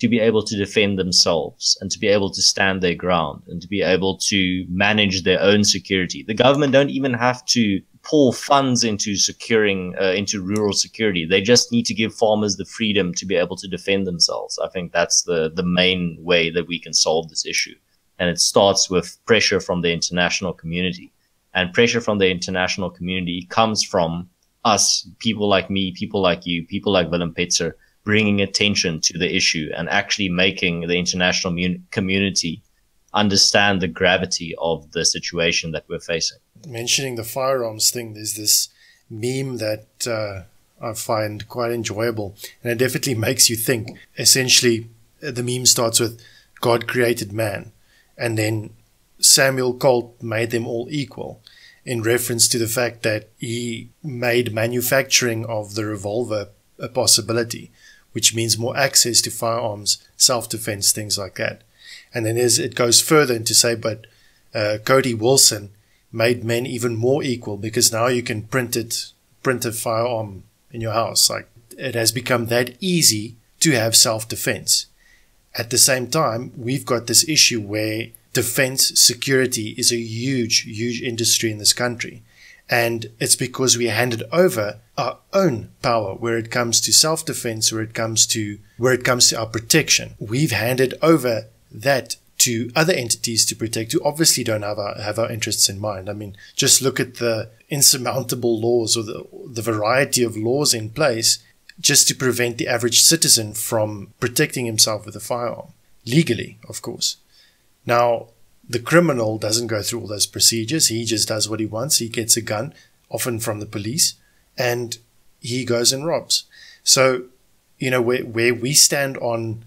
to be able to defend themselves and to be able to stand their ground and to be able to manage their own security. The government don't even have to pour funds into securing uh, into rural security. They just need to give farmers the freedom to be able to defend themselves. I think that's the the main way that we can solve this issue. And it starts with pressure from the international community. And pressure from the international community comes from us, people like me, people like you, people like Willem Petzer, bringing attention to the issue and actually making the international mun- community understand the gravity of the situation that we're facing.
Mentioning the firearms thing, there's this meme that uh, I find quite enjoyable, and it definitely makes you think. Essentially, the meme starts with God created man, and then Samuel Colt made them all equal in reference to the fact that he made manufacturing of the revolver a possibility, which means more access to firearms, self defense, things like that. And then it goes further to say, but uh, Cody Wilson made men even more equal because now you can print it, print a firearm in your house. Like it has become that easy to have self defense. At the same time, we've got this issue where defense security is a huge, huge industry in this country. And it's because we handed over our own power where it comes to self defense, where it comes to, where it comes to our protection. We've handed over that to other entities to protect who obviously don't have our, have our interests in mind. I mean, just look at the insurmountable laws or the, the variety of laws in place just to prevent the average citizen from protecting himself with a firearm. Legally, of course. Now, the criminal doesn't go through all those procedures. He just does what he wants. He gets a gun, often from the police, and he goes and robs. So, you know, where, where we stand on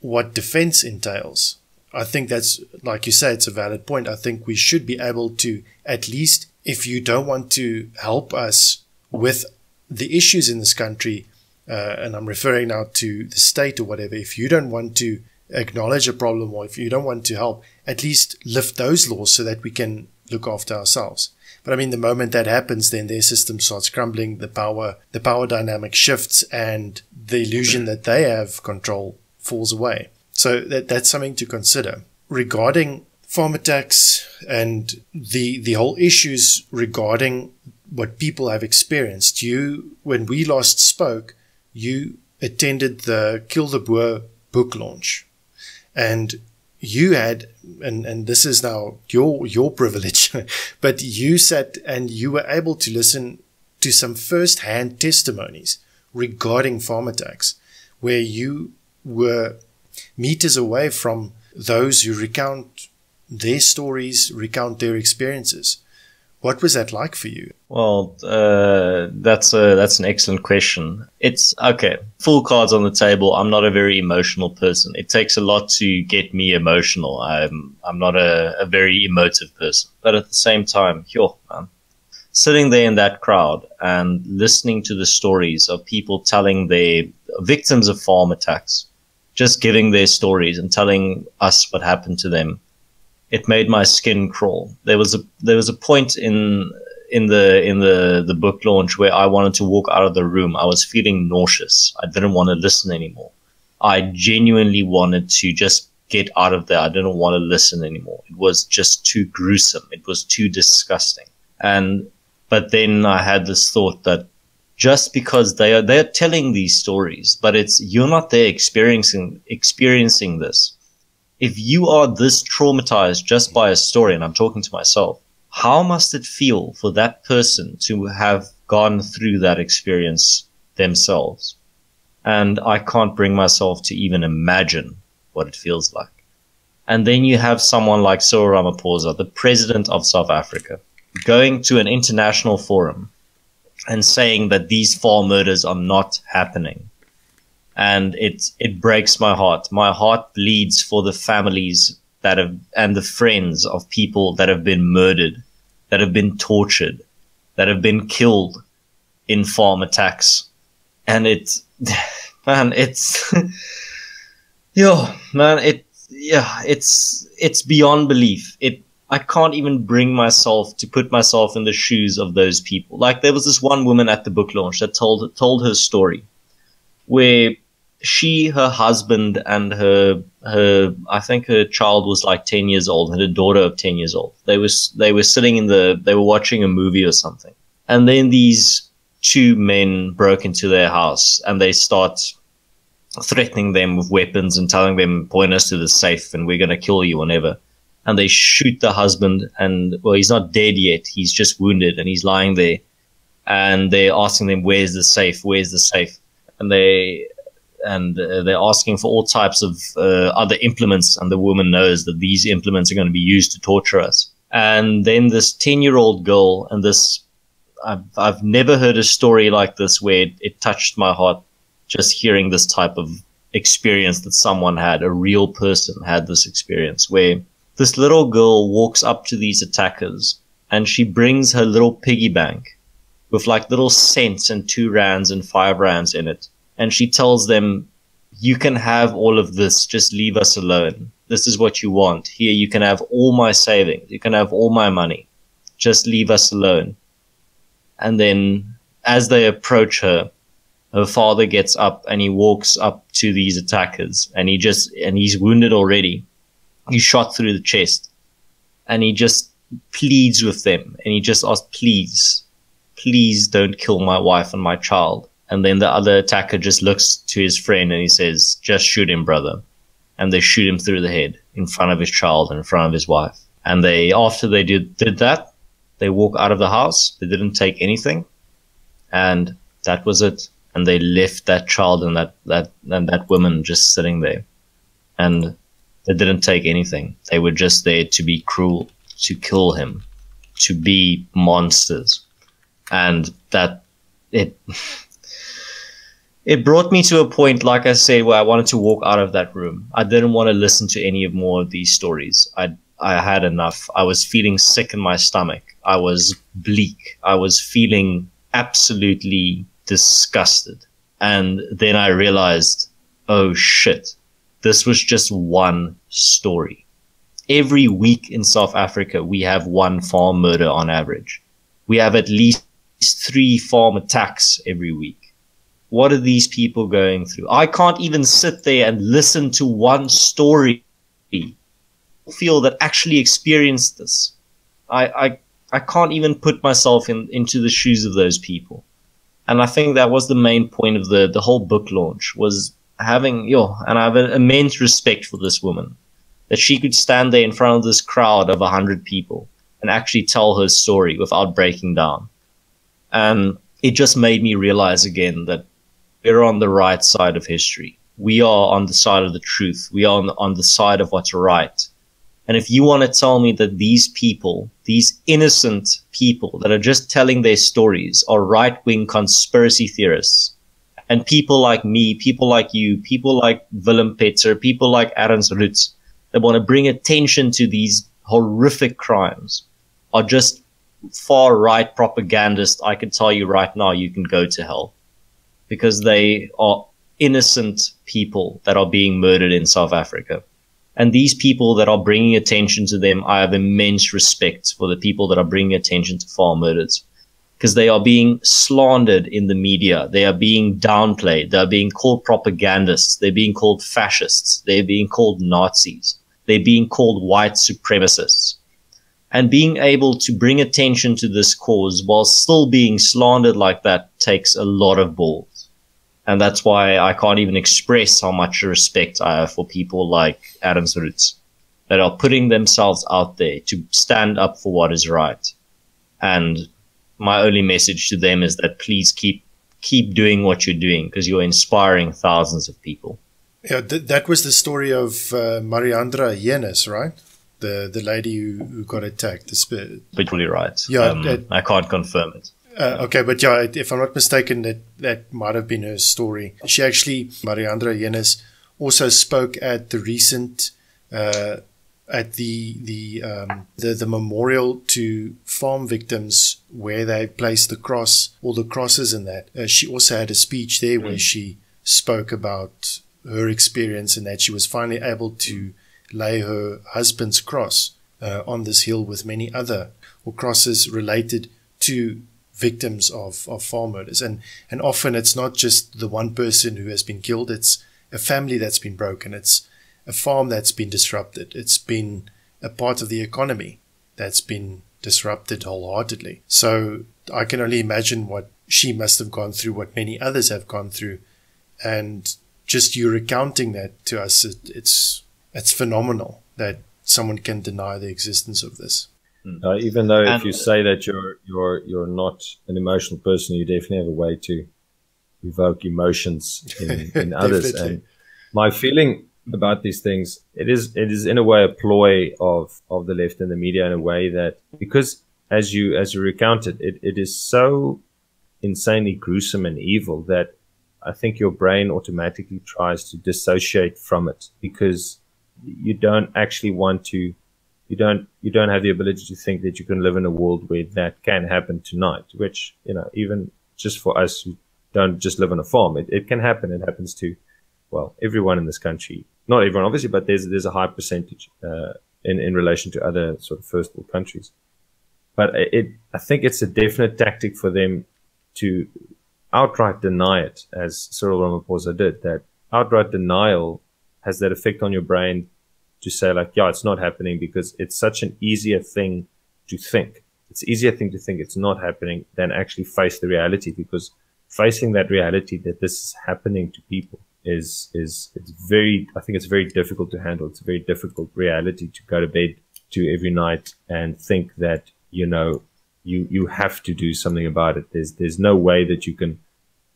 what defense entails, I think that's, like you say, it's a valid point. I think we should be able to, at least if you don't want to help us with the issues in this country, uh, and I'm referring now to the state or whatever, if you don't want to acknowledge a problem or if you don't want to help, at least lift those laws so that we can look after ourselves. But I mean, the moment that happens, then their system starts crumbling, the power, the power dynamic shifts and the illusion that they have control falls away. So that, that's something to consider. Regarding farm attacks and the, the whole issues regarding what people have experienced. You, when we last spoke, you attended the Kill the Boer book launch, and you had, and and this is now your your privilege, but you sat and you were able to listen to some first-hand testimonies regarding farm attacks, where you were meters away from those who recount their stories, recount their experiences. What was that like for you?
Well, uh, that's a that's an excellent question. It's okay. Full cards on the table. I'm not a very emotional person. It takes a lot to get me emotional. I'm I'm not a, a very emotive person. But at the same time, yo, man, sitting there in that crowd and listening to the stories of people telling their victims of farm attacks, just giving their stories and telling us what happened to them, it made my skin crawl. There was a there was a point in in the in the the book launch where I wanted to walk out of the room. I was feeling nauseous. I didn't want to listen anymore. I genuinely wanted to just get out of there. I didn't want to listen anymore. It was just too gruesome. It was too disgusting. And but then I had this thought that just because they are they're telling these stories, but it's you're not there experiencing experiencing this. If you are this traumatized just by a story, and I'm talking to myself, how must it feel for that person to have gone through that experience themselves? And I can't bring myself to even imagine what it feels like. And then you have someone like Cyril Ramaphosa, the president of South Africa, going to an international forum and saying that these four murders are not happening. And it it breaks my heart. My heart bleeds for the families that have and the friends of people that have been murdered, that have been tortured, that have been killed in farm attacks. And it's man, it's yo, man, it yeah, it's it's beyond belief. It I can't even bring myself to put myself in the shoes of those people. Like there was this one woman at the book launch that told told her story, where she, her husband, and her her I think her child was like ten years old, and her daughter of ten years old. They was they were sitting in the they were watching a movie or something, and then these two men broke into their house and they start threatening them with weapons and telling them point us to the safe and we're going to kill you whenever and they shoot the husband and well he's not dead yet. He's just wounded and he's lying there. And they're asking them where's the safe? Where's the safe? And they and uh, they're asking for all types of uh, other implements and the woman knows that these implements are going to be used to torture us and then this 10 year old girl and this I've, I've never heard a story like this where it, it touched my heart just hearing this type of experience that someone had a real person had this experience where this little girl walks up to these attackers and she brings her little piggy bank with like little cents and two rands and five rands in it. And she tells them, you can have all of this. Just leave us alone. This is what you want. Here, you can have all my savings. You can have all my money. Just leave us alone. And then as they approach her, her father gets up and he walks up to these attackers and he just, and he's wounded already he's shot through the chest and he just pleads with them and he just asks, please, please don't kill my wife and my child. And then the other attacker just looks to his friend and he says, just shoot him, brother. And they shoot him through the head in front of his child and in front of his wife. And they, after they did, did that, they walk out of the house. They didn't take anything. And that was it. And they left that child and that, that, and that woman just sitting there. And they didn't take anything. They were just there to be cruel, to kill him, to be monsters. And that it it brought me to a point, like I said, where I wanted to walk out of that room. I didn't want to listen to any of more of these stories. I I had enough. I was feeling sick in my stomach. I was bleak. I was feeling absolutely disgusted. And then I realized, oh shit, this was just one story. Every week in South Africa, we have one farm murder on average. We have at least three farm attacks every week. What are these people going through? I can't even sit there and listen to one story feel that actually experienced this. I, I, I can't even put myself in into the shoes of those people. And I think that was the main point of the the whole book launch was having yo, and I have an immense respect for this woman that she could stand there in front of this crowd of a hundred people and actually tell her story without breaking down. And it just made me realize again that we're on the right side of history. We are on the side of the truth. We are on the, on the side of what's right. And if you want to tell me that these people, these innocent people that are just telling their stories are right wing conspiracy theorists, and people like me, people like you, people like Willem Petzer, people like Ernst Roets that want to bring attention to these horrific crimes are just far right propagandists, I can tell you right now, you can go to hell because they are innocent people that are being murdered in South Africa. And these people that are bringing attention to them, I have immense respect for the people that are bringing attention to farm murders because they are being slandered in the media. They are being downplayed. They are being called propagandists. They're being called fascists. They're being called Nazis. They're being called white supremacists and being able to bring attention to this cause while still being slandered like that takes a lot of balls. And that's why I can't even express how much respect I have for people like Ernst Roets that are putting themselves out there to stand up for what is right. And my only message to them is that please keep keep doing what you're doing because you're inspiring thousands of people.
Yeah, th- that was the story of uh, Mariandra Yenes, right? the the lady who, who got attacked. The spirit.
Literally right.
Yeah,
um,
that-
I can't confirm it.
Uh, okay, but yeah, if I'm not mistaken, that that might have been her story. She actually, Mariandra Yenes, also spoke at the recent, uh, at the the um, the the memorial to farm victims where they placed the cross, all the crosses and that. Uh, she also had a speech there where she spoke about her experience and that she was finally able to lay her husband's cross uh, on this hill with many other or crosses related to victims of, of farm murders. And, and often it's not just the one person who has been killed, it's a family that's been broken, it's a farm that's been disrupted, it's been a part of the economy that's been disrupted wholeheartedly. So I can only imagine what she must have gone through, what many others have gone through. And just you recounting that to us, it, it's it's phenomenal that someone can deny the existence of this.
Uh, even though if you say that you're you're you're not an emotional person, you definitely have a way to evoke emotions in, in others. And my feeling about these things, it is it is in a way a ploy of of the left and the media in a way that because as you as you recounted, it, it is so insanely gruesome and evil that I think your brain automatically tries to dissociate from it because you don't actually want to you don't you don't have the ability to think that you can live in a world where that can happen tonight which you know even just for us who don't just live on a farm it, it can happen. It happens to well everyone in this country. Not everyone obviously but there's there's a high percentage uh, in in relation to other sort of first world countries. But it i think it's a definite tactic for them to outright deny it as Cyril Ramaphosa did that outright denial has that effect on your brain to say like, yeah, it's not happening because it's such an easier thing to think. It's easier thing to think it's not happening than actually face the reality because facing that reality that this is happening to people is, is, it's very, I think it's very difficult to handle. It's a very difficult reality to go to bed to every night and think that, you know, you, you have to do something about it. There's, there's no way that you can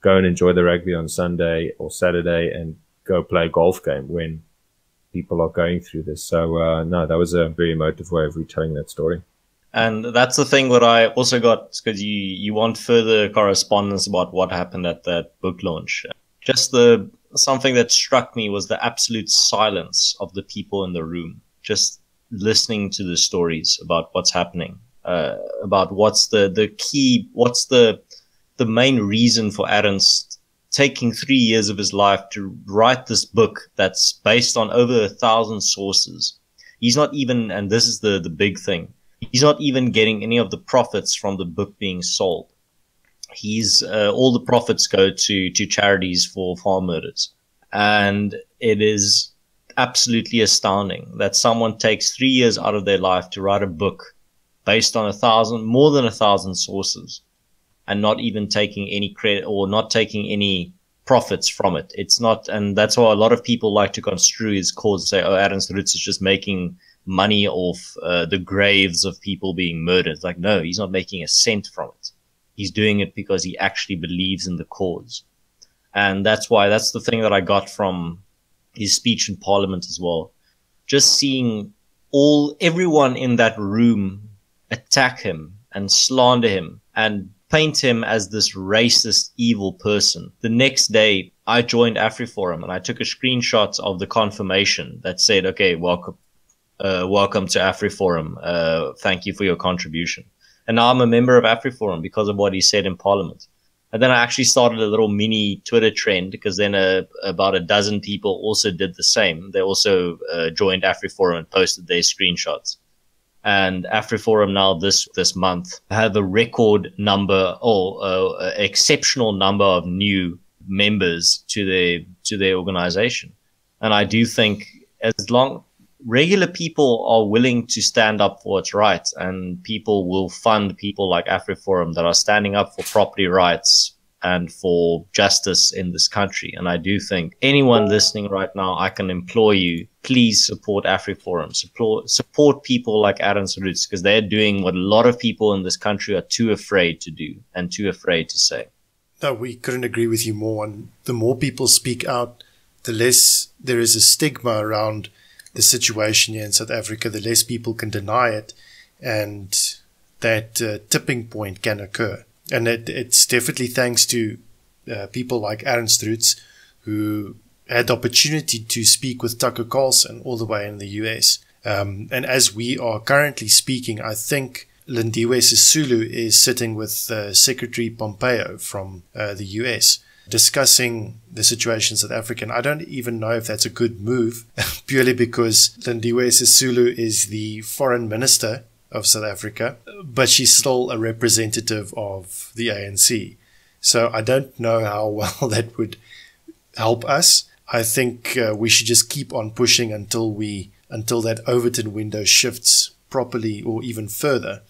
go and enjoy the rugby on Sunday or Saturday and go play a golf game when people are going through this. So uh, no, that was a very emotive way of retelling that story.
And that's the thing that I also got because you you want further correspondence about what happened at that book launch. Just the something that struck me was the absolute silence of the people in the room, just listening to the stories about what's happening, uh, about what's the the key, what's the the main reason for Ernst taking three years of his life to write this book that's based on over a thousand sources. He's not even, and this is the, the big thing, he's not even getting any of the profits from the book being sold. He's, uh, all the profits go to, to charities for farm murders. And it is absolutely astounding that someone takes three years out of their life to write a book based on a thousand, more than a thousand sources and not even taking any credit or not taking any profits from it. It's not, and that's why a lot of people like to construe his cause say, oh, Ernst Roets is just making money off uh, the graves of people being murdered. Like, no, he's not making a cent from it. He's doing it because he actually believes in the cause. And that's why, that's the thing that I got from his speech in parliament as well. Just seeing all, everyone in that room attack him and slander him and paint him as this racist, evil person. The next day, I joined AfriForum and I took a screenshot of the confirmation that said, okay, welcome, uh, welcome to AfriForum. Uh, thank you for your contribution. And now I'm a member of AfriForum because of what he said in Parliament. And then I actually started a little mini Twitter trend because then uh, about a dozen people also did the same. They also uh, joined AfriForum and posted their screenshots and AfriForum now this this month have a record number or uh, exceptional number of new members to their to their organization. And I do think as long regular people are willing to stand up for what's right and people will fund people like AfriForum that are standing up for property rights and for justice in this country. And I do think anyone listening right now, I can implore you, please support AfriForum, support, support people like Ernst Roets, because they're doing what a lot of people in this country are too afraid to do and too afraid to say.
No, we couldn't agree with you more. And the more people speak out, the less there is a stigma around the situation here in South Africa, the less people can deny it. And that uh, tipping point can occur and it, it's definitely thanks to uh, people like Ernst Roets who had the opportunity to speak with Tucker Carlson all the way in the US. Um, and as we are currently speaking, I think Lindiwe Sisulu is sitting with uh, Secretary Pompeo from uh, the US discussing the situation in South Africa. And I don't even know if that's a good move, purely because Lindiwe Sisulu is the foreign minister of South Africa, but she's still a representative of the ANC. So I don't know how well that would help us. I think uh, we should just keep on pushing until we until that Overton window shifts properly or even further.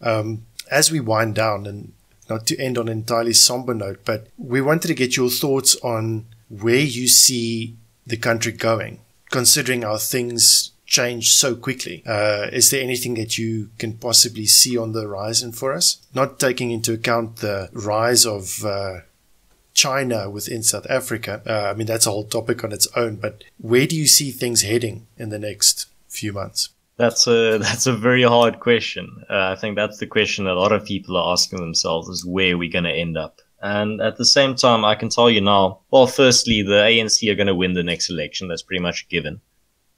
Um, as we wind down, and not to end on an entirely somber note, but we wanted to get your thoughts on where you see the country going, considering how things change so quickly. Uh, is there anything that you can possibly see on the horizon for us? Not taking into account the rise of uh, China within South Africa. Uh, I mean, that's a whole topic on its own, but where do you see things heading in the next few months?
That's a that's a very hard question. Uh, I think that's the question a lot of people are asking themselves: is where we're going to end up. And at the same time, I can tell you now. Well, firstly, the ANC are going to win the next election. That's pretty much given.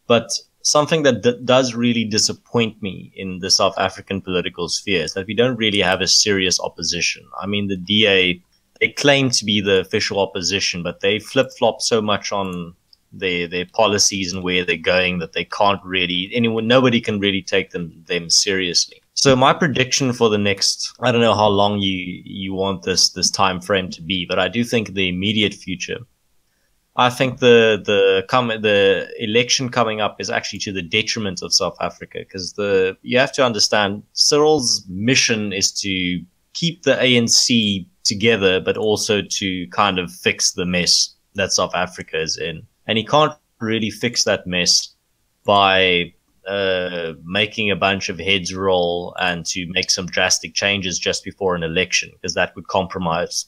But something that d- does really disappoint me in the South African political sphere is that we don't really have a serious opposition. I mean, the DA, they claim to be the official opposition, but they flip flop so much on their their policies and where they're going that they can't really anyone nobody can really take them them seriously. So my prediction for the next I don't know how long you you want this this time frame to be, but I do think the immediate future I think the the come the election coming up is actually to the detriment of South Africa because the you have to understand Cyril's mission is to keep the ANC together, but also to kind of fix the mess that South Africa is in, and he can't really fix that mess by uh, making a bunch of heads roll and to make some drastic changes just before an election because that would compromise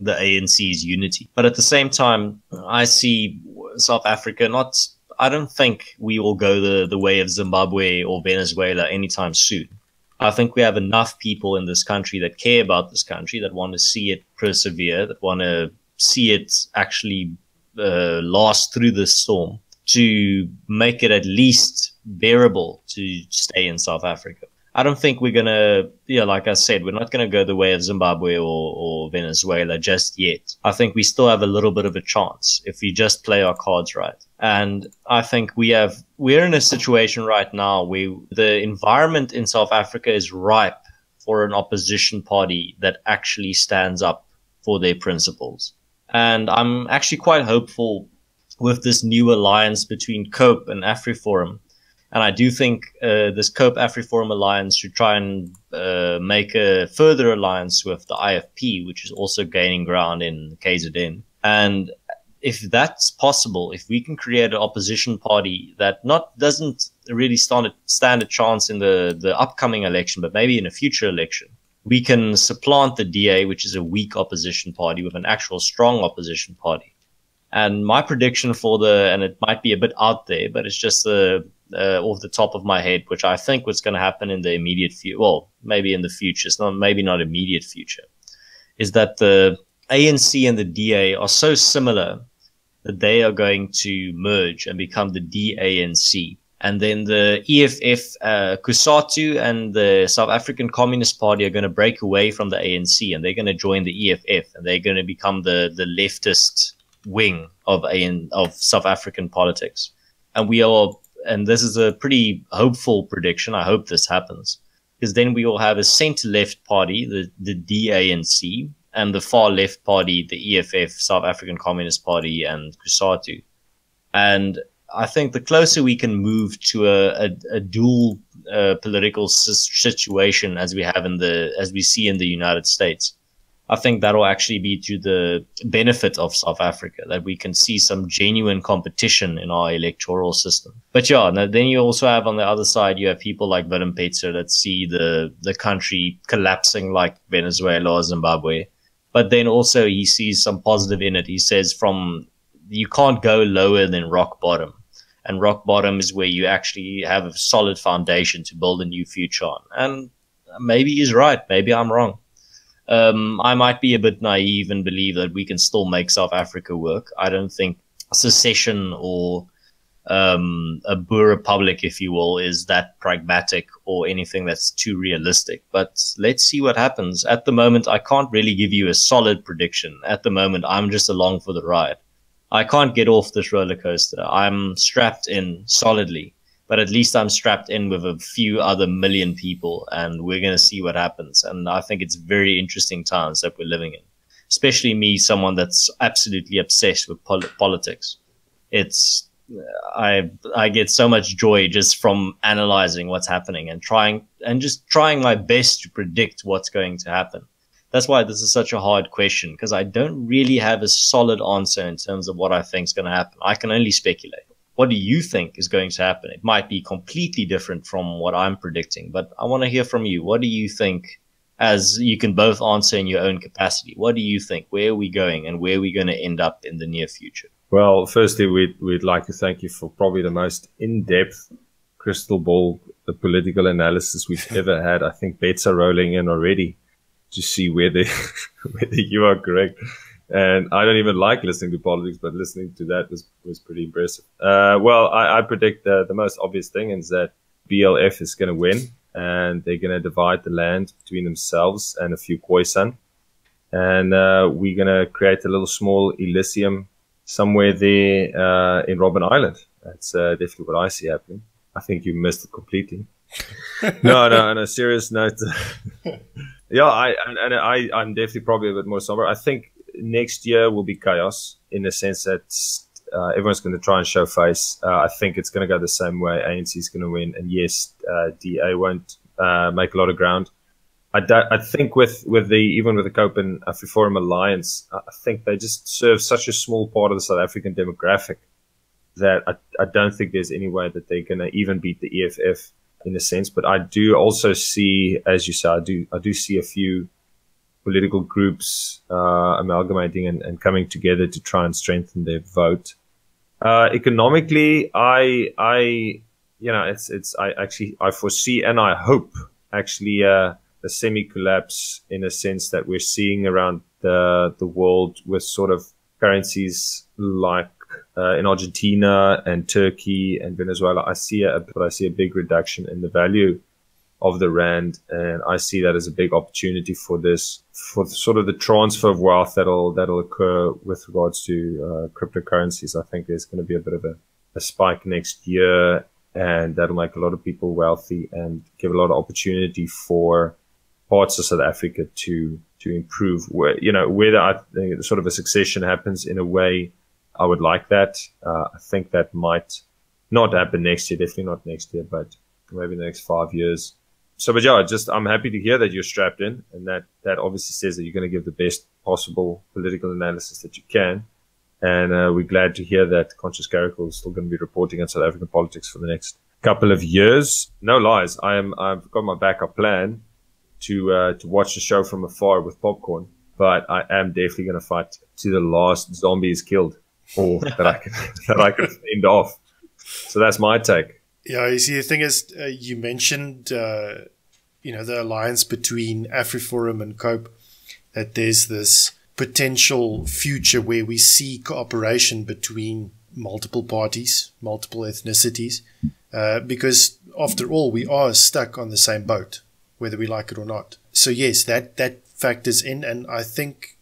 the ANC's unity. But at the same time, I see South Africa not. I don't think we will go the, the way of Zimbabwe or Venezuela anytime soon. I think we have enough people in this country that care about this country, that want to see it persevere, that want to see it actually uh, last through this storm to make it at least bearable to stay in South Africa. I don't think we're gonna, yeah, like I said, we're not gonna go the way of Zimbabwe or, or Venezuela just yet. I think we still have a little bit of a chance if we just play our cards right. And I think we have, we're in a situation right now where the environment in South Africa is ripe for an opposition party that actually stands up for their principles. And I'm actually quite hopeful with this new alliance between COPE and AfriForum And I do think uh, this COPE AfriForum alliance should try and uh, make a further alliance with the IFP, which is also gaining ground in KZN. And if that's possible, if we can create an opposition party that not doesn't really stand a, stand a chance in the, the upcoming election, but maybe in a future election, we can supplant the DA, which is a weak opposition party, with an actual strong opposition party. And my prediction for the, and it might be a bit out there, but it's just the, uh, off the top of my head, which I think what's going to happen in the immediate future, well, maybe in the future, it's not, maybe not immediate future, is that the ANC and the DA are so similar that they are going to merge and become the DANC. And then the EFF, uh, COSATU and the South African Communist Party are going to break away from the ANC and they're going to join the EFF and they're going to become the, the leftist wing of AN, of South African politics. And we are, and this is a pretty hopeful prediction. I hope this happens because then we will have a center left party, the, the DANC, and the far left party, the EFF, South African Communist Party, and COSATU. And I think the closer we can move to a, a, a dual uh, political situation as we have in the as we see in the United States, I think that'll actually be to the benefit of South Africa that we can see some genuine competition in our electoral system. But yeah, then you also have on the other side, you have people like Willem Petzer that see the, the country collapsing like Venezuela or Zimbabwe. But then also he sees some positive in it. He says from, you can't go lower than rock bottom. And rock bottom is where you actually have a solid foundation to build a new future on. And maybe he's right. Maybe I'm wrong um, I might be a bit naive and believe that we can still make South Africa work. I don't think secession or um, a Boer republic, if you will, is that pragmatic or anything that's too realistic. But let's see what happens. At the moment, I can't really give you a solid prediction. At the moment, I'm just along for the ride. I can't get off this roller coaster. I'm strapped in solidly but at least I'm strapped in with a few other million people and we're going to see what happens. And I think it's very interesting times that we're living in, especially me, someone that's absolutely obsessed with pol- politics. It's, I, I get so much joy just from analyzing what's happening and trying, and just trying my best to predict what's going to happen. That's why this is such a hard question because I don't really have a solid answer in terms of what I think is going to happen. I can only speculate what do you think is going to happen? It might be completely different from what I'm predicting, but I want to hear from you. What do you think? As you can both answer in your own capacity, what do you think? Where are we going, and where are we going to end up in the near future?
Well, firstly, we'd we'd like to thank you for probably the most in-depth crystal ball the political analysis we've ever had. I think bets are rolling in already to see whether whether you are correct and I don't even like listening to politics, but listening to that was, was pretty impressive. Uh, well, I, I predict the, the most obvious thing is that BLF is going to win and they're going to divide the land between themselves and a few Khoisan. And uh, we're going to create a little small Elysium somewhere there uh, in Robben Island. That's uh, definitely what I see happening. I think you missed it completely. no, no, on a serious note. yeah, I and, I I'm definitely probably a bit more somber. I think next year will be chaos in the sense that uh, everyone's going to try and show face. Uh, I think it's going to go the same way. ANC is going to win, and yes, uh, DA won't uh, make a lot of ground. I, I think with with the even with the COPE and AfriForum alliance, I think they just serve such a small part of the South African demographic that I, I don't think there's any way that they're going to even beat the EFF in a sense. But I do also see, as you say, I do I do see a few political groups uh, amalgamating and, and, coming together to try and strengthen their vote. Uh, economically, I, I, you know, it's, it's, I actually, I foresee and I hope actually uh, a semi collapse in a sense that we're seeing around the, the world with sort of currencies like uh, in Argentina and Turkey and Venezuela. I see a, but I see a big reduction in the value of the rand, and I see that as a big opportunity for this, for sort of the transfer of wealth that'll that'll occur with regards to uh, cryptocurrencies. I think there's going to be a bit of a, a spike next year, and that'll make a lot of people wealthy and give a lot of opportunity for parts of South Africa to to improve. Where you know whether I think sort of a succession happens in a way, I would like that. Uh, I think that might not happen next year, definitely not next year, but maybe in the next five years. So, but yeah, just I'm happy to hear that you're strapped in, and that that obviously says that you're going to give the best possible political analysis that you can. And uh, we're glad to hear that Conscious Caracal is still going to be reporting on South African politics for the next couple of years. No lies, I am. I've got my backup plan to uh, to watch the show from afar with popcorn, but I am definitely going to fight to the last zombie is killed or that I can that I can fend off. So that's my take.
Yeah, you see, the thing is, uh, you mentioned, uh, you know, the alliance between AfriForum and COPE, that there's this potential future where we see cooperation between multiple parties, multiple ethnicities, uh, because after all, we are stuck on the same boat, whether we like it or not. So yes, that that factors in, and I think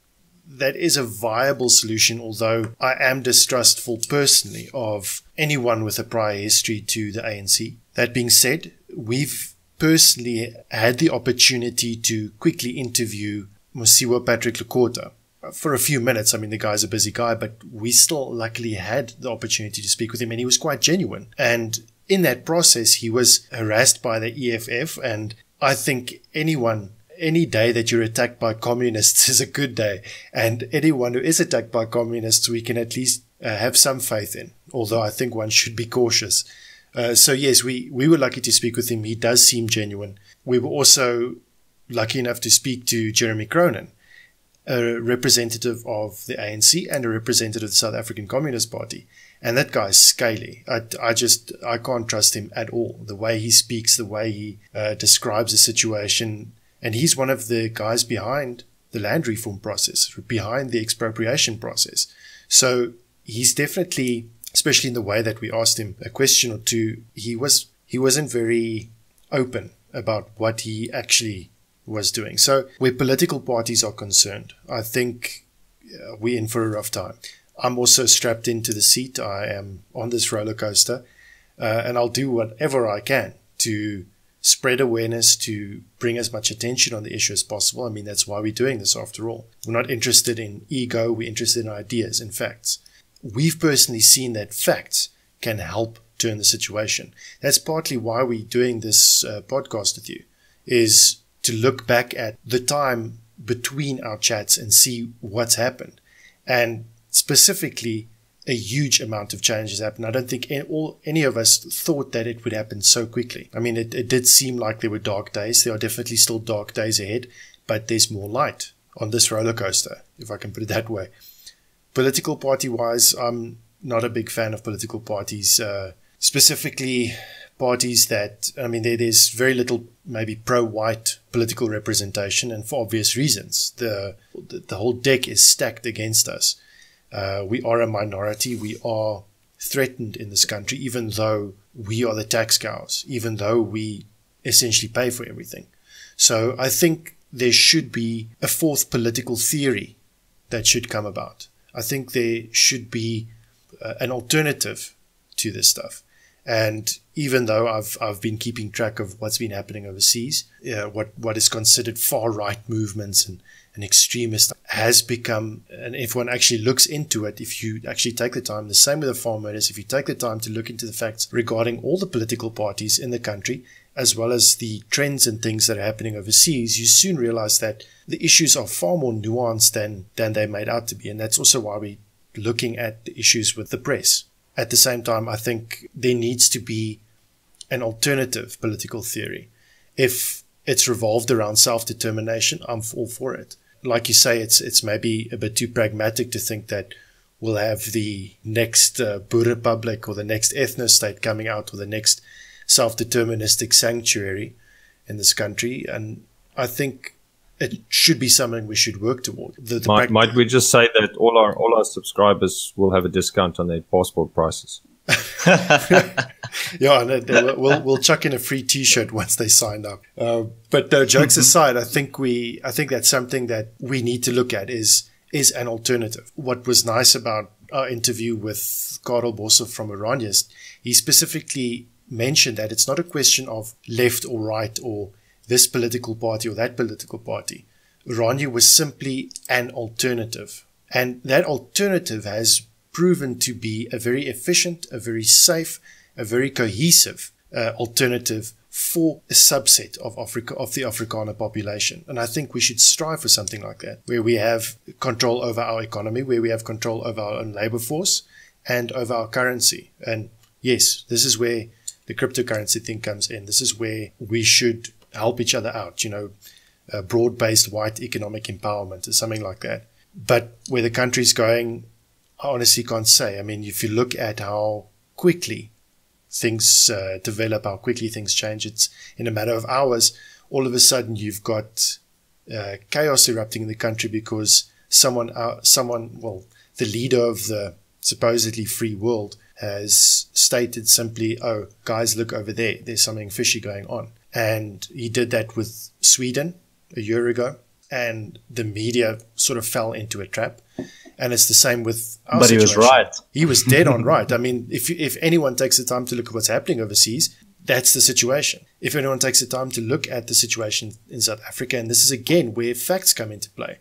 that is a viable solution. Although I am distrustful personally of anyone with a prior history to the ANC. That being said, we've personally had the opportunity to quickly interview Mosiuoa Patrick Lekota for a few minutes. I mean, the guy's a busy guy, but we still luckily had the opportunity to speak with him, and he was quite genuine. And in that process, he was harassed by the EFF, and I think anyone. Any day that you're attacked by communists is a good day. And anyone who is attacked by communists, we can at least uh, have some faith in, although I think one should be cautious. Uh, so, yes, we, we were lucky to speak with him. He does seem genuine. We were also lucky enough to speak to Jeremy Cronin, a representative of the ANC and a representative of the South African Communist Party. And that guy's scaly. I, I just, I can't trust him at all. The way he speaks, the way he uh, describes the situation. And he's one of the guys behind the land reform process, behind the expropriation process. So he's definitely, especially in the way that we asked him a question or two, he was, he wasn't very open about what he actually was doing. So, where political parties are concerned, I think uh, we're in for a rough time. I'm also strapped into the seat. I am on this roller coaster, uh, and I'll do whatever I can to spread awareness, to bring as much attention on the issue as possible. I mean, that's why we're doing this after all. We're not interested in ego, we're interested in ideas and facts. We've personally seen that facts can help turn the situation. That's partly why we're doing this uh, podcast with you, is to look back at the time between our chats and see what's happened. And specifically, a huge amount of change has happened. I don't think any, all, any of us thought that it would happen so quickly. I mean, it, it did seem like there were dark days. There are definitely still dark days ahead, but there's more light on this roller coaster, if I can put it that way. Political party wise, I'm not a big fan of political parties, uh, specifically parties that, I mean, there, there's very little maybe pro-white political representation, and for obvious reasons. The, the, the whole deck is stacked against us. Uh, we are a minority. We are threatened in this country, even though we are the tax cows, even though we essentially pay for everything. So I think there should be a fourth political theory that should come about. I think there should be uh, an alternative to this stuff. And even though I've I've been keeping track of what's been happening overseas, uh, what what is considered far right movements and and extremist has become, and if one actually looks into it, if you actually take the time, the same with the farm murders, if you take the time to look into the facts regarding all the political parties in the country, as well as the trends and things that are happening overseas, you soon realize that the issues are far more nuanced than, than they made out to be. And that's also why we're looking at the issues with the press. At the same time, I think there needs to be an alternative political theory. If it's revolved around self-determination, I'm all for it. Like you say, it's it's maybe a bit too pragmatic to think that we'll have the next uh, Boer Republic or the next ethno state coming out or the next self-deterministic sanctuary in this country. And I think it should be something we should work toward.
The, the might, might we just say that all our all our subscribers will have a discount on their passport prices?
yeah, we'll we'll chuck in a free T-shirt once they sign up. Uh, but no, jokes aside, I think we I think that's something that we need to look at is is an alternative. What was nice about our interview with Karel Boshoff from Orania, he specifically mentioned that it's not a question of left or right or this political party or that political party. Orania was simply an alternative. And that alternative has proven to be a very efficient, a very safe, a very cohesive uh, alternative for a subset of Africa of the Afrikaner population. And I think we should strive for something like that, where we have control over our economy, where we have control over our own labor force and over our currency. And yes, this is where the cryptocurrency thing comes in. This is where we should help each other out, you know, broad based white economic empowerment or something like that. But where the country's going, I honestly can't say. I mean, if you look at how quickly things uh, develop, how quickly things change. It's in a matter of hours. All of a sudden, you've got uh, chaos erupting in the country because someone, uh, someone, well, the leader of the supposedly free world has stated simply, "Oh, guys, look over there. There's something fishy going on." And he did that with Sweden a year ago, and the media sort of fell into a trap and it's the same with our
But
situation.
he was right.
He was dead on right. I mean, if if anyone takes the time to look at what's happening overseas, that's the situation. If anyone takes the time to look at the situation in South Africa, and this is again where facts come into play.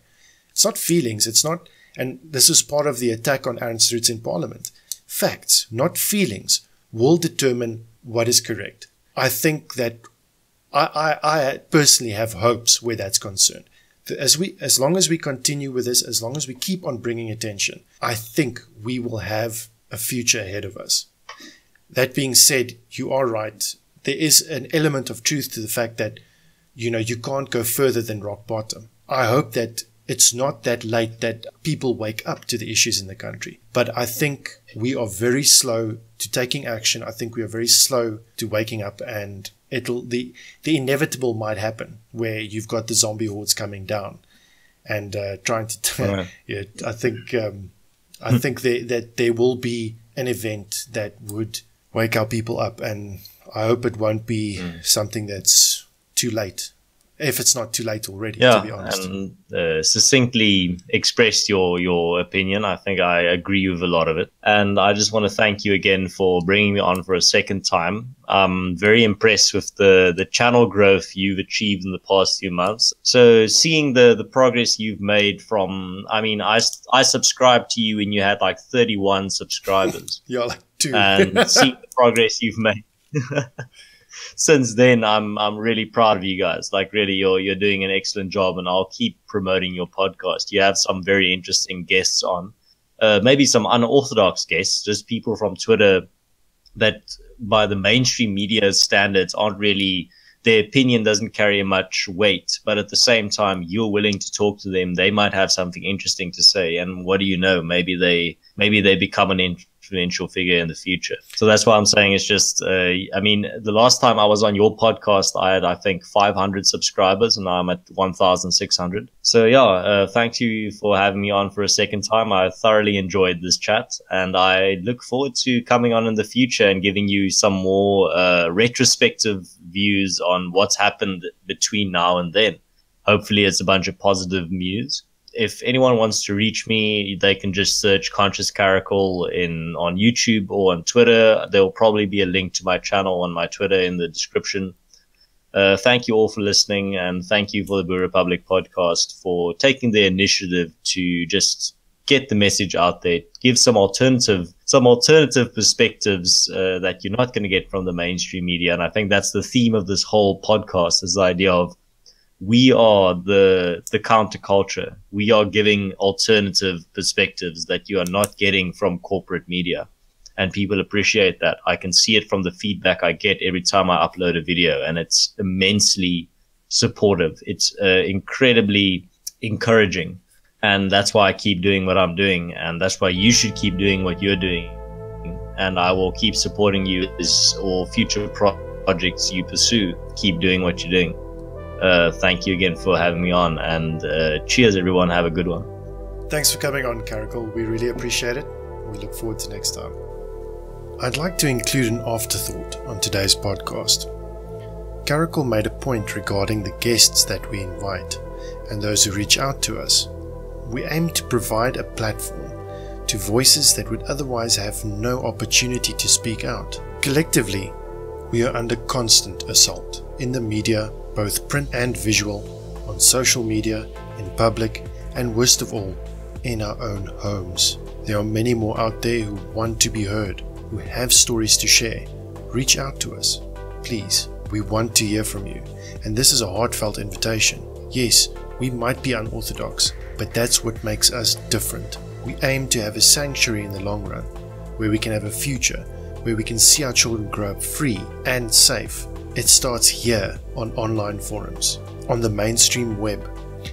It's not feelings. It's not, and this is part of the attack on Ernst Roets in Parliament. Facts, not feelings, will determine what is correct. I think that I, I, I personally have hopes where that's concerned as we as long as we continue with this as long as we keep on bringing attention i think we will have a future ahead of us. That being said you are right. There is an element of truth to the fact that you know you can't go further than rock bottom. I hope that it's not that late that people wake up to the issues in the country but i think we are very slow to taking action i think we are very slow to waking up and it'll the the inevitable might happen where you've got the zombie hordes coming down and uh, trying to t-
Right.
yeah I think um, I think there, that there will be an event that would wake our people up and I hope it won't be something that's too late if it's not too late already
yeah,
to be honest
and uh, succinctly expressed your your opinion. I think I agree with a lot of it, and I just want to thank you again for bringing me on for a second time. I'm very impressed with the the channel growth you've achieved in the past few months. So seeing the the progress you've made from, I mean, I I subscribed to you when you had like 31 subscribers
yeah like two
and see the progress you've made. Since then, I'm I'm really proud of you guys. Like, really, you're you're doing an excellent job, and I'll keep promoting your podcast. You have some very interesting guests on, uh, maybe some unorthodox guests, just people from Twitter that, by the mainstream media standards, aren't really their opinion doesn't carry much weight. But at the same time, you're willing to talk to them. They might have something interesting to say, and what do you know? Maybe they maybe they become an influential figure in the future. So that's why I'm saying it's just, uh, I mean, the last time I was on your podcast, I had, I think, 500 subscribers and now I'm at 1,600. So yeah, uh, thank you for having me on for a second time. I thoroughly enjoyed this chat and I look forward to coming on in the future and giving you some more, uh, retrospective views on what's happened between now and then. Hopefully it's a bunch of positive news if anyone wants to reach me, they can just search Conscious Caracal in on YouTube or on Twitter. There will probably be a link to my channel on my Twitter in the description. Uh, thank you all for listening, and thank you for the Boer Republic podcast for taking the initiative to just get the message out there, give some alternative, some alternative perspectives uh, that you're not going to get from the mainstream media. And I think that's the theme of this whole podcast: is the idea of we are the the counterculture. We are giving alternative perspectives that you are not getting from corporate media, and people appreciate that. I can see it from the feedback I get every time I upload a video, and it's immensely supportive. It's uh, incredibly encouraging, and that's why I keep doing what I'm doing, and that's why you should keep doing what you're doing, and I will keep supporting you as or future pro- projects you pursue. Keep doing what you're doing uh, thank you again for having me on and uh, cheers everyone have a good one
Thanks for coming on, Caracal. We really appreciate it. We look forward to next time. I'd like to include an afterthought on today's podcast. Caracal made a point regarding the guests that we invite and those who reach out to us. We aim to provide a platform to voices that would otherwise have no opportunity to speak out. Collectively, we are under constant assault in the media, both print and visual, on social media, in public, and worst of all, in our own homes. There are many more out there who want to be heard, who have stories to share, reach out to us. Please, we want to hear from you, and this is a heartfelt invitation. Yes, we might be unorthodox, but that's what makes us different. We aim to have a sanctuary in the long run, where we can have a future, where we can see our children grow up free and safe. It starts here on online forums, on the mainstream web.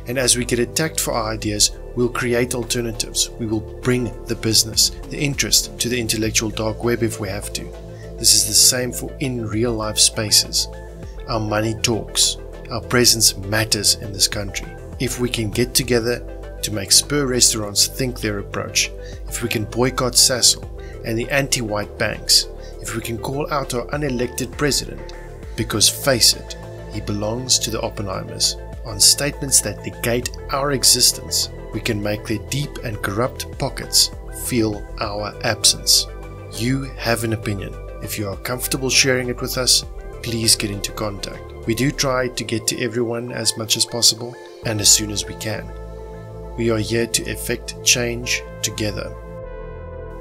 And as we get attacked for our ideas, we'll create alternatives. We will bring the business, the interest to the intellectual dark web if we have to. This is the same for in real life spaces. Our money talks. Our presence matters in this country. If we can get together to make Spur restaurants think their approach, if we can boycott Sasol and the anti white banks, if we can call out our unelected president, because face it, he belongs to the Oppenheimers, on statements that negate our existence, we can make their deep and corrupt pockets feel our absence. You have an opinion. If you are comfortable sharing it with us, please get into contact. We do try to get to everyone as much as possible and as soon as we can. We are here to effect change together.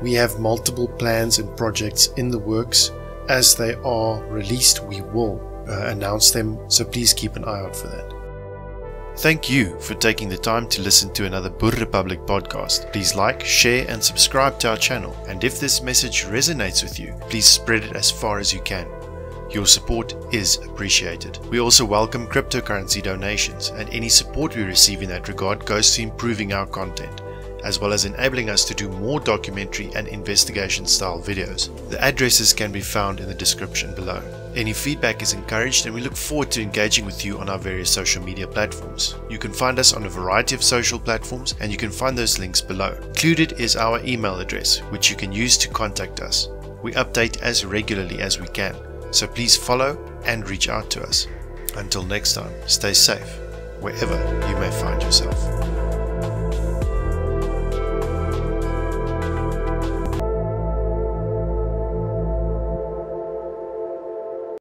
We have multiple plans and projects in the works. As they are released, we will uh, announce them, so please keep an eye out for that. Thank you for taking the time to listen to another Boer Republic podcast. Please like, share, and subscribe to our channel. And if this message resonates with you, please spread it as far as you can. Your support is appreciated. We also welcome cryptocurrency donations, and any support we receive in that regard goes to improving our content as well as enabling us to do more documentary and investigation style videos. The addresses can be found in the description below. Any feedback is encouraged and we look forward to engaging with you on our various social media platforms. You can find us on a variety of social platforms and you can find those links below. Included is our email address which you can use to contact us. We update as regularly as we can, so please follow and reach out to us. Until next time, stay safe wherever you may find yourself.